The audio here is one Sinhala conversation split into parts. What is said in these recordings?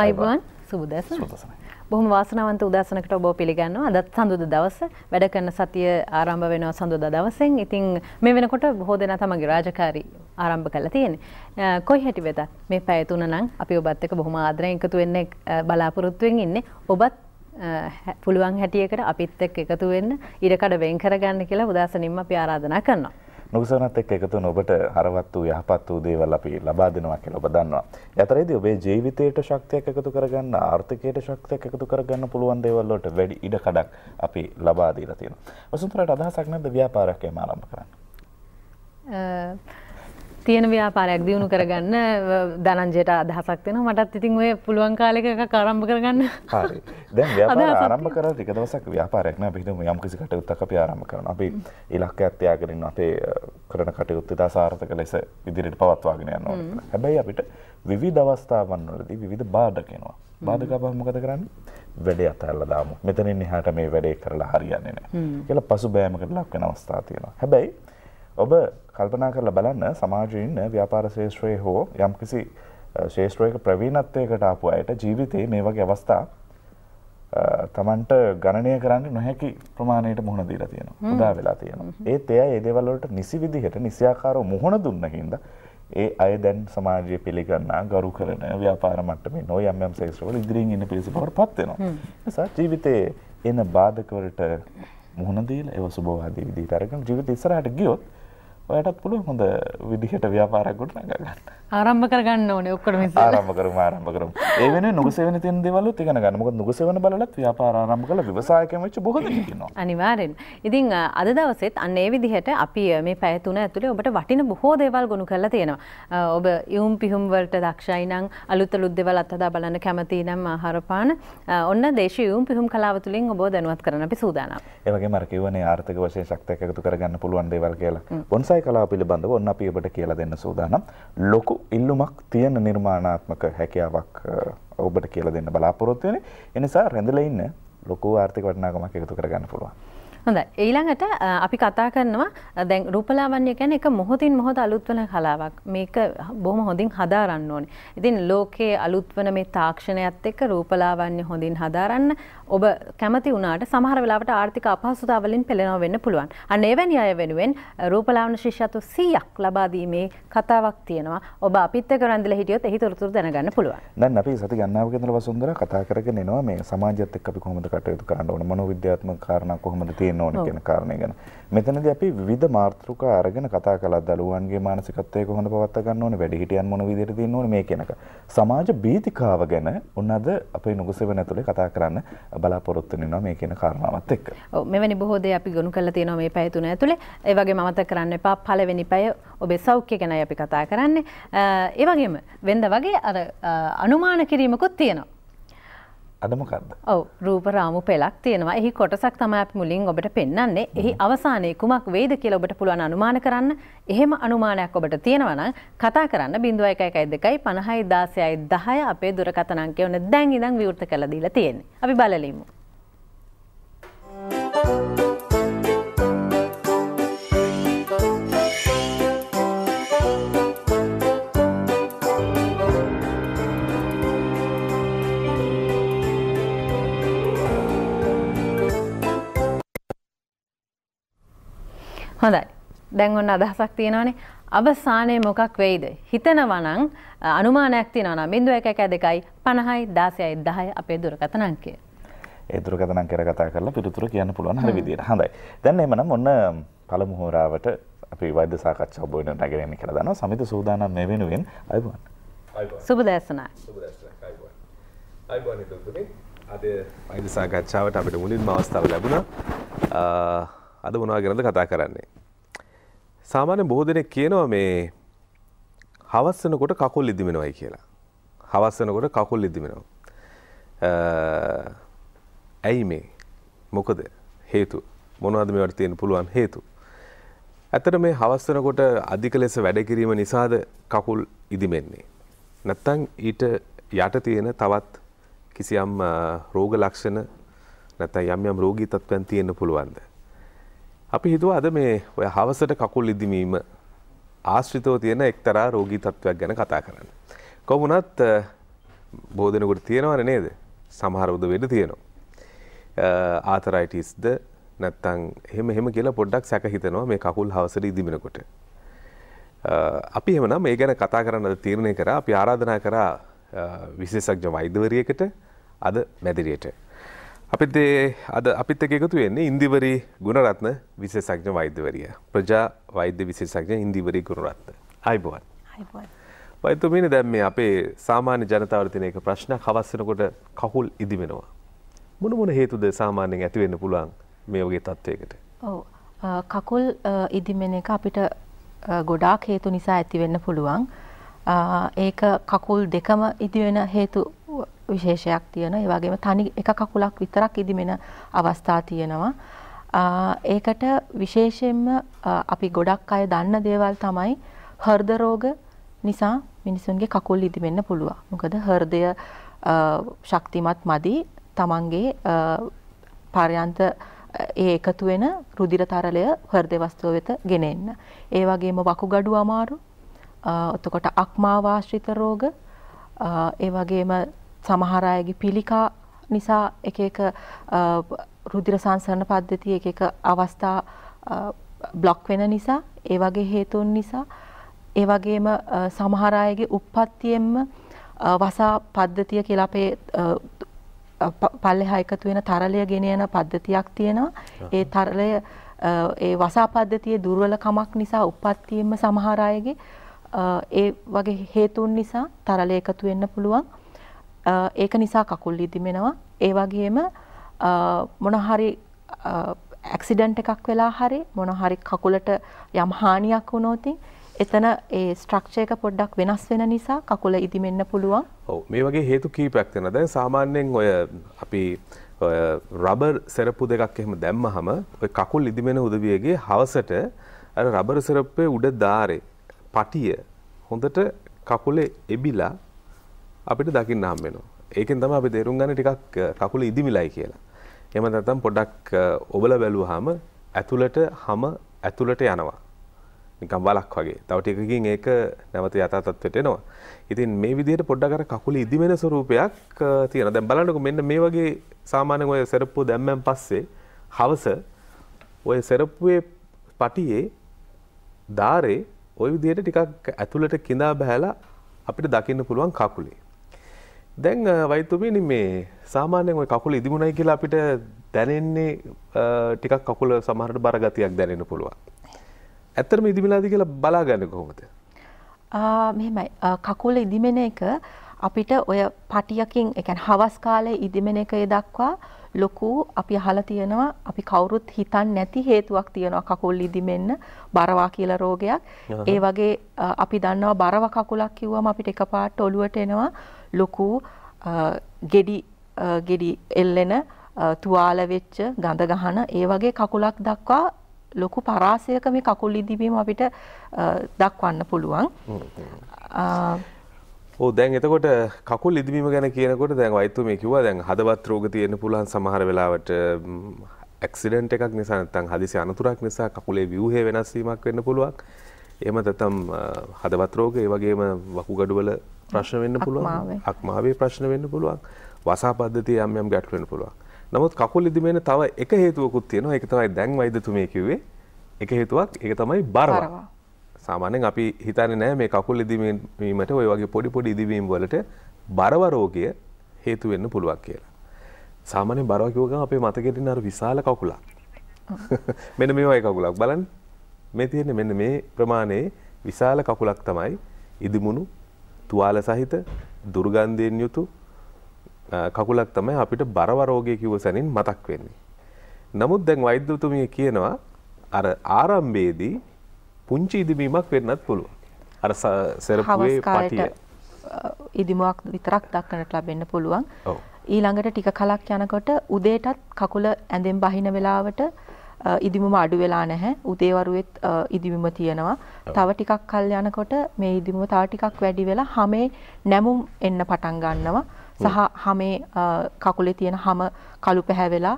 ආයිබුවන් සුබදැස බොහොම වාසනාවන්ත උදෑසනකට ඔබ පිළිගන්නවා. අදත් සඳුදා දවස වැඩ කරන සතිය ආරම්භ වෙනවා සඳුදා දවසෙන්. ඉතින් මේ වෙනකොට බොහෝ දෙනා තමන්ගේ රාජකාරී ආරම්භ කරලා තියෙන්නේ. කොයි හැටි වෙතත් මේ පැය තුන නම් අපි ඔබත් එක්ක බොහොම ආදරෙන් එකතු වෙන්න බලාපොරොත්තුෙන් ඉන්නේ. ඔබත් පුළුවන් හැටියකට අපිත් එක්ක එකතු වෙන්න ඉඩකඩ වෙන් කරගන්න කියලා උදාසනින්ම අපි ආරාධනා කරනවා. නුගසනත් එක්ක එකතු වෙන ඔබට හරවත් වූ යහපත් වූ දේවල් අපි ලබා දෙනවා කියලා ඔබ දන්නවා. යතරේදී ඔබේ ජීවිතයට ශක්තියක් එකතු කරගන්න, ආර්ථිකයට ශක්තියක් එකතු කරගන්න පුළුවන් දේවල් වලට වැඩි ඉඩ කඩක් අපි ලබා දීලා තියෙනවා. වසුන්තරට අදහසක් නැද්ද ව්‍යාපාරයක් එහෙම ආරම්භ කරන්න? තියෙන ව්‍යාපාරයක් දියුණු කරගන්න ධනංජයට අදහසක් තියෙනවා මටත් ඉතින් ඔය පුළුවන් කාලෙක එකක් ආරම්භ කරගන්න හරි දැන් ව්‍යාපාර ආරම්භ කරලා ටික දවසක් ව්‍යාපාරයක් නෑ අපි හිතමු යම් කිසි කටයුත්තක් අපි ආරම්භ කරනවා අපි ඉලක්කයක් තියාගෙන ඉන්න අපේ කරන කටයුත්ත ඉතා සාර්ථක ලෙස ඉදිරියට පවත්වාගෙන යන්න ඕනේ කියලා. හැබැයි අපිට විවිධ අවස්ථාවන් වලදී විවිධ බාධක එනවා. බාධක අපව මොකද කරන්නේ? වැඩේ අතහැරලා දාමු. මෙතනින් එහාට මේ වැඩේ කරලා හරියන්නේ නැහැ. කියලා පසුබෑමකට ලක් වෙන අවස්ථා තියෙනවා. හැබැයි ඔබ කල්පනා කරලා බලන්න සමාජයේ ඉන්න ව්‍යාපාර ශේෂ්ත්‍රයේ හෝ යම්කිසි ශේෂ්ත්‍රයක ප්‍රවීණත්වයකට ආපු අයට ජීවිතේ මේ වගේ අවස්ථා තමන්ට ගණනය කරන්න නොහැකි ප්‍රමාණයට මුහුණ දීලා තියෙනවා. උදා වෙලා තියෙනවා. ඒත් එයා ඒ දේවල් වලට නිසි විදිහට නිසියාකාරව මුහුණ දුන්න හින්දා ඒ අය දැන් සමාජයේ පිළිගන්නා ගරු කරන ව්‍යාපාර මට්ටමේ නො යම් යම් ශේෂ්ත්‍රවල ඉදිරියෙන් ඉන්න පිරිස බවට පත් වෙනවා. නිසා ජීවිතේ එන බාධක වලට මුහුණ දීලා ඒව සුබවාදී විදිහට අරගෙන ජීවිත ඉස්සරහට ගියොත් ඔයටත් පුළුවන් හොඳ විදිහට ව්‍යාපාරයක් ගොඩනගා ගන්න. ආරම්භ කරගන්න ඕනේ ඔක්කොම ඉතින්. ආරම්භ කරමු ආරම්භ කරමු. ඒ වෙනුවෙන් නුගසෙවන තියෙන දේවල් උත් ඉගෙන ගන්න. මොකද නුගසෙවන බලලත් ව්‍යාපාර ආරම්භ කළ ව්‍යවසායකයන් වෙච්ච බොහෝ දෙනෙක් ඉන්නවා. අනිවාර්යෙන්. ඉතින් අද දවසෙත් අන්න ඒ විදිහට අපි මේ පැය තුන ඇතුලේ ඔබට වටින බොහෝ දේවල් ගොනු කරලා තියෙනවා. ඔබ යුම් පිහුම් වලට දක්ෂයි නම් අලුත් අලුත් දේවල් අත්හදා බලන්න කැමති නම් ආහාර පාන ඔන්න දේශීය යුම් පිහුම් කලාව තුලින් ඔබ දැනුවත් කරන්න අපි සූදානම්. ඒ වගේම අර කියවනේ ආර්ථික වශයෙන් ශක්තියක් එකතු කරගන්න පුළුවන් දේවල් කියලා. බොන්සයි කලාව පිළිබඳව ඔන්න අපි ඔබට කියලා දෙන්න සූදානම්. ලොකු ඉල්ලුමක් තියෙන නිර්මාණාත්මක හැකියාවක් ඔබට කියලා දෙන්න බලාපොරොත්තු වෙන්නේ. ඒ නිසා රැඳලා ඉන්න ලොකු ආර්ථික වටිනාකමක් එකතු කරගන්න පුළුවන්. හොඳයි ඊළඟට අපි කතා කරනවා දැන් රූපලාවන්‍ය කියන්නේ එක මොහොතින් මොහොත අලුත් වෙන කලාවක්. මේක බොහොම හොඳින් හදාරන්න ඕනේ. ඉතින් ලෝකයේ අලුත් වෙන මේ තාක්ෂණයත් එක්ක රූපලාවන්‍ය හොඳින් හදාරන්න ඔබ කැමති වුණාට සමහර වෙලාවට ආර්ථික අපහසුතාව වලින් පෙළෙනව වෙන්න පුළුවන්. අන්න එවැනි අය වෙනුවෙන් රූපලාවන්‍ය ශිෂ්‍යත්ව 100ක් ලබා දීමේ කතාවක් තියෙනවා. ඔබ අපිත් එක්ක රැඳිලා හිටියොත් එහි තොරතුරු දැනගන්න පුළුවන්. දැන් අපි සති ගණනාවක ඉඳලා වසුන්දර කතා කරගෙන එනවා මේ සමාජයත් එක්ක අපි කොහොමද කටයුතු කරන්න ඕන මනෝවිද්‍යාත්මක කාරණා කොහොමද තියෙන්නේ ඕන කියන කාරණය ගැන. මෙතනදී අපි විවිධ මාතෘකා අරගෙන කතා කළා දරුවන්ගේ මානසිකත්වය කොහොමද පවත්වා ගන්න ඕනේ වැඩිහිටියන් මොන විදිහට තියෙන්න ඕනේ මේ කියනක. සමාජ බීතිකාව ගැන උන්නද අපේ නුගසෙවන ඇතුලේ කතා කරන්න බලාපොරොත්තු වෙනවා මේ කියන කාරණාවත් එක්ක. ඔව් මෙවැනි බොහෝ දේ අපි ගොනු කරලා තියෙනවා මේ පැය තුන ඇතුලේ. ඒ වගේම අමතක කරන්න එපා පළවෙනි පැය ඔබේ සෞඛ්‍ය ගැනයි අපි කතා කරන්නේ. ඒ වගේම වෙනද වගේ අර අනුමාන කිරීමකුත් තියෙනවා. අද මොකක්ද? ඔව් රූප රාමු පෙළක් තියෙනවා. එහි කොටසක් තමයි අපි මුලින් ඔබට පෙන්වන්නේ. එහි අවසානයේ කුමක් වේද කියලා ඔබට පුළුවන් අනුමාන කරන්න. එහෙම අනුමානයක් ඔබට තියෙනවා නම් කතා කරන්න 0112 50 16 10 අපේ දුරකථන අංකය ඔන්න දැන් ඉඳන් විවෘත කරලා දීලා තියෙන්නේ. අපි බලලිමු. හොඳයි. දැන් ඔන්න අදහසක් තියෙනවානේ. අවසානයේ මොකක් වෙයිද? හිතනවා නම් අනුමානයක් තියෙනවා නම් 0112 50යි 16යි 10 අපේ දුරකථන අංකය. ඒ දුරකථන අංකයට කතා කරලා පිළිතුරු කියන්න පුළුවන් හරි විදියට. හොඳයි. දැන් එහෙමනම් ඔන්න පළමු හෝරාවට අපි වෛද්‍ය සාකච්ඡාව ඔබ වෙනුවෙන් රැගෙන කියලා දන්නවා. සමිත සූදානම් මේ වෙනුවෙන් අයබුවන්. අයබුවන්. සුබ දැසනයි. සුබ දැසනයි. අයබුවන්. අයබුවන් ඉතින් අද වෛද්‍ය සාකච්ඡාවට අපිට මුලින්ම අවස්ථාව ලැබුණා. අද මොනවා ගැනද කතා කරන්නේ. සාමාන්‍ය බොහෝ දෙනෙක් කියනවා මේ හවස් වෙනකොට කකුල් ඉදිමෙනවයි කියලා. හවස් වෙනකොට කකුල් ඉදිමෙනවා. ඇයි මේ? මොකද හේතුව? මොනවද මේවට තියෙන්න පුළුවන් හේතු? ඇත්තට මේ හවස් වෙනකොට අධික ලෙස වැඩ කිරීම නිසාද කකුල් ඉදිමෙන්නේ? නැත්තම් ඊට යට තියෙන තවත් කිසියම් රෝග ලක්ෂණ නැත්නම් යම් යම් රෝගී තත්ත්වයන් තියෙන්න පුළුවන්ද? අපි හිතුවා අද මේ ඔය හවසට කකුල් ඉදිමීම ආශ්‍රිතව තියෙන එක්තරා රෝගී තත්ත්වයක් ගැන කතා කරන්න. කොහොමුණත් බොහෝ දෙනෙකුට තියෙනවනේ නේද? සමහර උදවියට තියෙනවා. ආතරයිටිස්ද නැත්තම් එහෙම එහෙම කියලා පොඩ්ඩක් සැක හිතෙනවා මේ කකුල් හවසට ඉදිමිනකොට. අපි එහෙමනම් මේ ගැන කතා කරන්න තීරණය කරා අපි ආරාධනා කරා විශේෂඥ වෛද්‍යවරියකට අද මැදිරියට. අපිත් අද අපිත් එක්ක එකතු වෙන්නේ ඉන්දිවරි ගුණරත්න විශේෂඥ වෛද්‍යවරිය. ප්‍රජා වෛද්‍ය විශේෂඥ ඉන්දිවරි ගුණරත්න. ආයිබෝවන්. වෛද්‍යතුමීනේ දැන් මේ අපේ සාමාන්‍ය ජනතාවට තියෙන එක ප්‍රශ්නයක් හවස් වෙනකොට කකුල් ඉදිමෙනවා. මොන මොන හේතුද සාමාන්‍යයෙන් ඇති වෙන්න පුළුවන් මේ වගේ තත්වයකට? ඔව්. කකුල් ඉදිමෙන එක අපිට ගොඩාක් හේතු නිසා ඇති වෙන්න පුළුවන්. ඒක කකුල් දෙකම ඉදිවෙන හේතු විශේෂයක් තියෙනවා. ඒ වගේම තනි එක කකුලක් විතරක් ඉදිමෙන අවස්ථා තියෙනවා. ඒකට විශේෂයෙන්ම අපි ගොඩක් අය දන්න දේවල් තමයි හෘද රෝග නිසා මිනිසුන්ගේ කකුල් ඉදිමෙන්න පුළුවන්. මොකද හෘදය ශක්තිමත් මදි තමන්ගේ පරයන්ත ඒ එකතු වෙන රුධිර තරලය හෘද වස්තුව වෙත ගෙන එන්න. ඒ වගේම වකුගඩු අමාරු, එතකොට අක්මාව ආශ්‍රිත රෝග, ඒ වගේම සමහර අයගේ පිළිකා නිසා එක එක රුධිර සංසරණ පද්ධතිය එක එක අවස්ථා බ්ලොක් වෙන නිසා, ඒ වගේ හේතුන් නිසා, ඒ වගේම සමහර අයගේ උප්පත්තියෙන්ම වසා පද්ධතිය කියලා අපේ පල්ලෙහා එකතු වෙන තරලය ගෙන යන පද්ධතියක් තියෙනවා. ඒ තරලය ඒ වසා පද්ධතියේ දුර්වලකමක් නිසා උප්පත්තියෙන්ම සමහර අයගේ ඒ වගේ හේතුන් නිසා තරලය එකතු වෙන්න පුළුවන්. ඒක නිසා කකුල් ඉදිමෙනවා. ඒ වගේම මොන හරි ඇක්සිඩන්ට් එකක් වෙලා හරි මොන හරි කකුලට යම් හානියක් වුණොත් එතන ඒ ස්ට්‍රක්චර් එක පොඩ්ඩක් වෙනස් වෙන නිසා කකුල ඉදිමෙන්න පුළුවන්. ඔව් මේ වගේ හේතු කීපයක් තියෙනවා. දැන් සාමාන්‍යයෙන් ඔය අපි ඔය රබර් සෙරප්පු දෙකක් එහෙම දැම්මහම ඔය කකුල් ඉදිමෙන උදවියගේ හවසට අර රබර් සෙරප්පේ උඩ දාරේ පටිය හොඳට කකුලේ එබිලා අපිට දකින්න හම් වෙනවා. ඒකෙන් තමයි අපි තේරුම් ගන්න ටිකක් කකුල ඉදිමිලයි කියලා. එහෙම නැත්නම් පොඩ්ඩක් ඔබලා බැලුවාම ඇතුළට හැම ඇතුළට යනවා. නිකන් වලක් වගේ. තව ටිකකින් ඒක නැවත යථා තත්ත්වයට එනවා. ඉතින් මේ විදිහට පොඩ්ඩක් අර කකුල ඉදිමෙන ස්වරූපයක් තියෙනවා. දැන් බලන්නකො මෙන්න මේ වගේ සාමාන්‍යයෙන් ඔය සෙරප්පුව දැම්මන් පස්සේ හවස ඔය සෙරප්පුවේ පටියේ ධාරේ ওই විදිහට ටිකක් ඇතුළට කිඳා බහැලා අපිට දකින්න පුළුවන් කකුලේ. දැන් වෛද්‍යතුමනි මේ සාමාන්‍යයෙන් ওই කකුල ඉදිමුණයි කියලා අපිට දැනෙන්නේ ටිකක් කකුල සමහරට බර ගතියක් දැනෙන්න පුළුවන්. ඇත්තටම ඉදිමිලාද කියලා බලාගන්නේ කොහොමද? මෙහෙමයි. කකුල ඉදිමෙන එක අපිට ඔය පටියකින් ඒ කියන්නේ හවස් කාලේ ඉදිමෙන එකේ දක්වා ලොකු අපි අහලා තියෙනවා අපි කවුරුත් හිතන්නේ නැති හේතුවක් තියෙනවා කකුල් ඉදිමෙන්න බරවා කියලා රෝගයක්. ඒ වගේ අපි දන්නවා බරව කකුලක් කිව්වම අපිට එකපාරට ඔලුවට එනවා ලොකු ගෙඩි ගෙඩි එල්ලෙන තුවාල වෙච්ච ගඳ ගහන ඒ වගේ කකුලක් දක්වා ලොකු පරාසයක මේ කකුල් ඉදිවීම අපිට දක්වන්න පුළුවන්. ඕ දැන් එතකොට කකුල් ඉදිවීම ගැන කියනකොට දැන් වෛද්‍යතුමේ කිව්වා දැන් හදවත් රෝග තියෙන්න පුළුවන් සමහර වෙලාවට ඇක්සිඩන්ට් එකක් නිසා නැත්නම් හදිසි අනතුරක් නිසා කකුලේ ව්‍යුහය වෙනස් වීමක් වෙන්න පුළුවන්. එහෙම නැත්නම් හදවත් රෝග ඒ වගේම වකුගඩු වල ප්‍රශ්න වෙන්න පුළුවන්. අක්මාවේ ප්‍රශ්න වෙන්න පුළුවන්. වසා පද්ධතිය යම් යම් ගැටලු වෙන්න පුළුවන්. නමුත් කකුල් ඉදිමේන තව එක හේතුවකුත් තියෙනවා. ඒක තමයි දැන් වෛද්‍යතුමේ කිව්වේ. එක හේතුවක් ඒක තමයි බරව. සාමාන්‍යයෙන් අපි හිතන්නේ නැහැ මේ කකුල් ඉදිවීමට ওই වගේ පොඩි පොඩි ඉදිවීම් වලට බරව රෝගය හේතු වෙන්න පුළුවන් කියලා. සාමාන්‍යයෙන් බරව කිව්ව ගමන් අපේ මතකෙට ඉන්න අර විශාල කකුලක්. මෙන්න මේ වගේ කකුලක් බලන්න. මේ තියෙන්නේ මෙන්න මේ ප්‍රමාණයේ විශාල කකුලක් තමයි ඉදිමුණු තුවාල සහිත දුර්ගන්ධයෙන් යුතු කකුලක් තමයි අපිට බරව රෝගය කිව්ව සැනින් මතක් වෙන්නේ. නමුත් දැන් වෛද්‍යතුමිය කියනවා අර ආරම්භයේදී පුංචි ඉදිමීමක් වෙන්නත් පුළුවන්. අර සෙරපුවේ පටිය ඉදිමුවක් විතරක් දක්නට ලැබෙන්න පුළුවන්. ඊළඟට ටික කලක් යනකොට උදේටත් කකුල ඇඳෙන් බහින වෙලාවට ඉදිමුම අඩු වෙලා නැහැ. උදේවරුවෙත් ඉදිමුම තියෙනවා. තව ටිකක් කල් යනකොට මේ ඉදිමුම තව ටිකක් වැඩි වෙලා හැමේ නැමුම් එන්න පටන් ගන්නවා. සහ හැමේ කකුලේ තියෙන හැම කළු පැහැවෙලා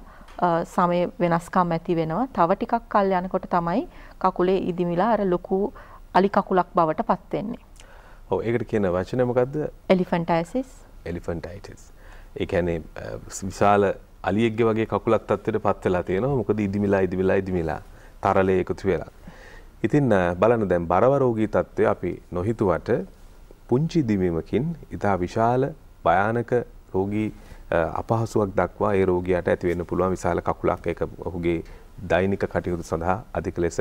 සමය වෙනස්කම් ඇති වෙනවා. තව ටිකක් කල් යනකොට තමයි කකුලේ ඉදිමිලා අර ලොකු අලි කකුලක් බවට පත් වෙන්නේ. ඔව් ඒකට කියන වචනය මොකද්ද? එලිෆැන්ටයිසිස්. එලිෆන්ටයිටිස්. ඒ කියන්නේ විශාල අලියෙක්ගේ වගේ කකුලක් තත්ත්වයට පත් වෙලා තියෙනවා. මොකද ඉදිමිලා ඉදිමිලා ඉදිමිලා තරලේ එකතු වෙලා. ඉතින් බලන්න දැන් බරව රෝගී තත්ත්වය අපි නොහිතුවට පුංචි දිවීමකින් ඉතා විශාල භයානක රෝගී අපහසුවක් දක්වා ඒ රෝගියාට ඇති වෙන්න පුළුවන් විශාල කකුලක් ඒක ඔහුගේ දෛනික කටයුතු සඳහා අධික ලෙස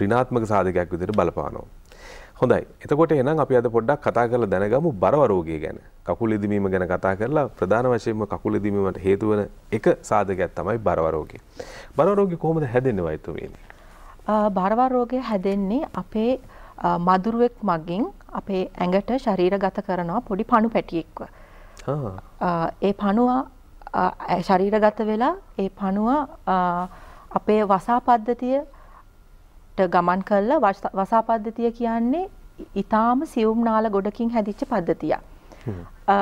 ඍණාත්මක සාධකයක් විදිහට බලපානවා. හොඳයි. එතකොට එහෙනම් අපි අද පොඩ්ඩක් කතා කරලා දැනගමු බරව රෝගය ගැන. කකුල් ඉදිමීම ගැන කතා කරලා ප්‍රධාන වශයෙන්ම කකුල් ඉදිමීමට හේතු වන එක සාධකයක් තමයි බරව රෝගය. බරව රෝගය කොහොමද හැදෙන්නේ වෛද්‍යතුමනි? බරව රෝගය හැදෙන්නේ අපේ මදුරුවෙක් මගින් අපේ ඇඟට ශරීරගත කරනවා පොඩි පණු පැටියෙක්ව. ඒ පණුව ශරීරගත වෙලා ඒ පණුව අපේ වසා පද්ධතිය ගමන් කළා වසා පද්ධතිය කියන්නේ ඊටාම සියුම් නාල ගොඩකින් හැදිච්ච පද්ධතියක්.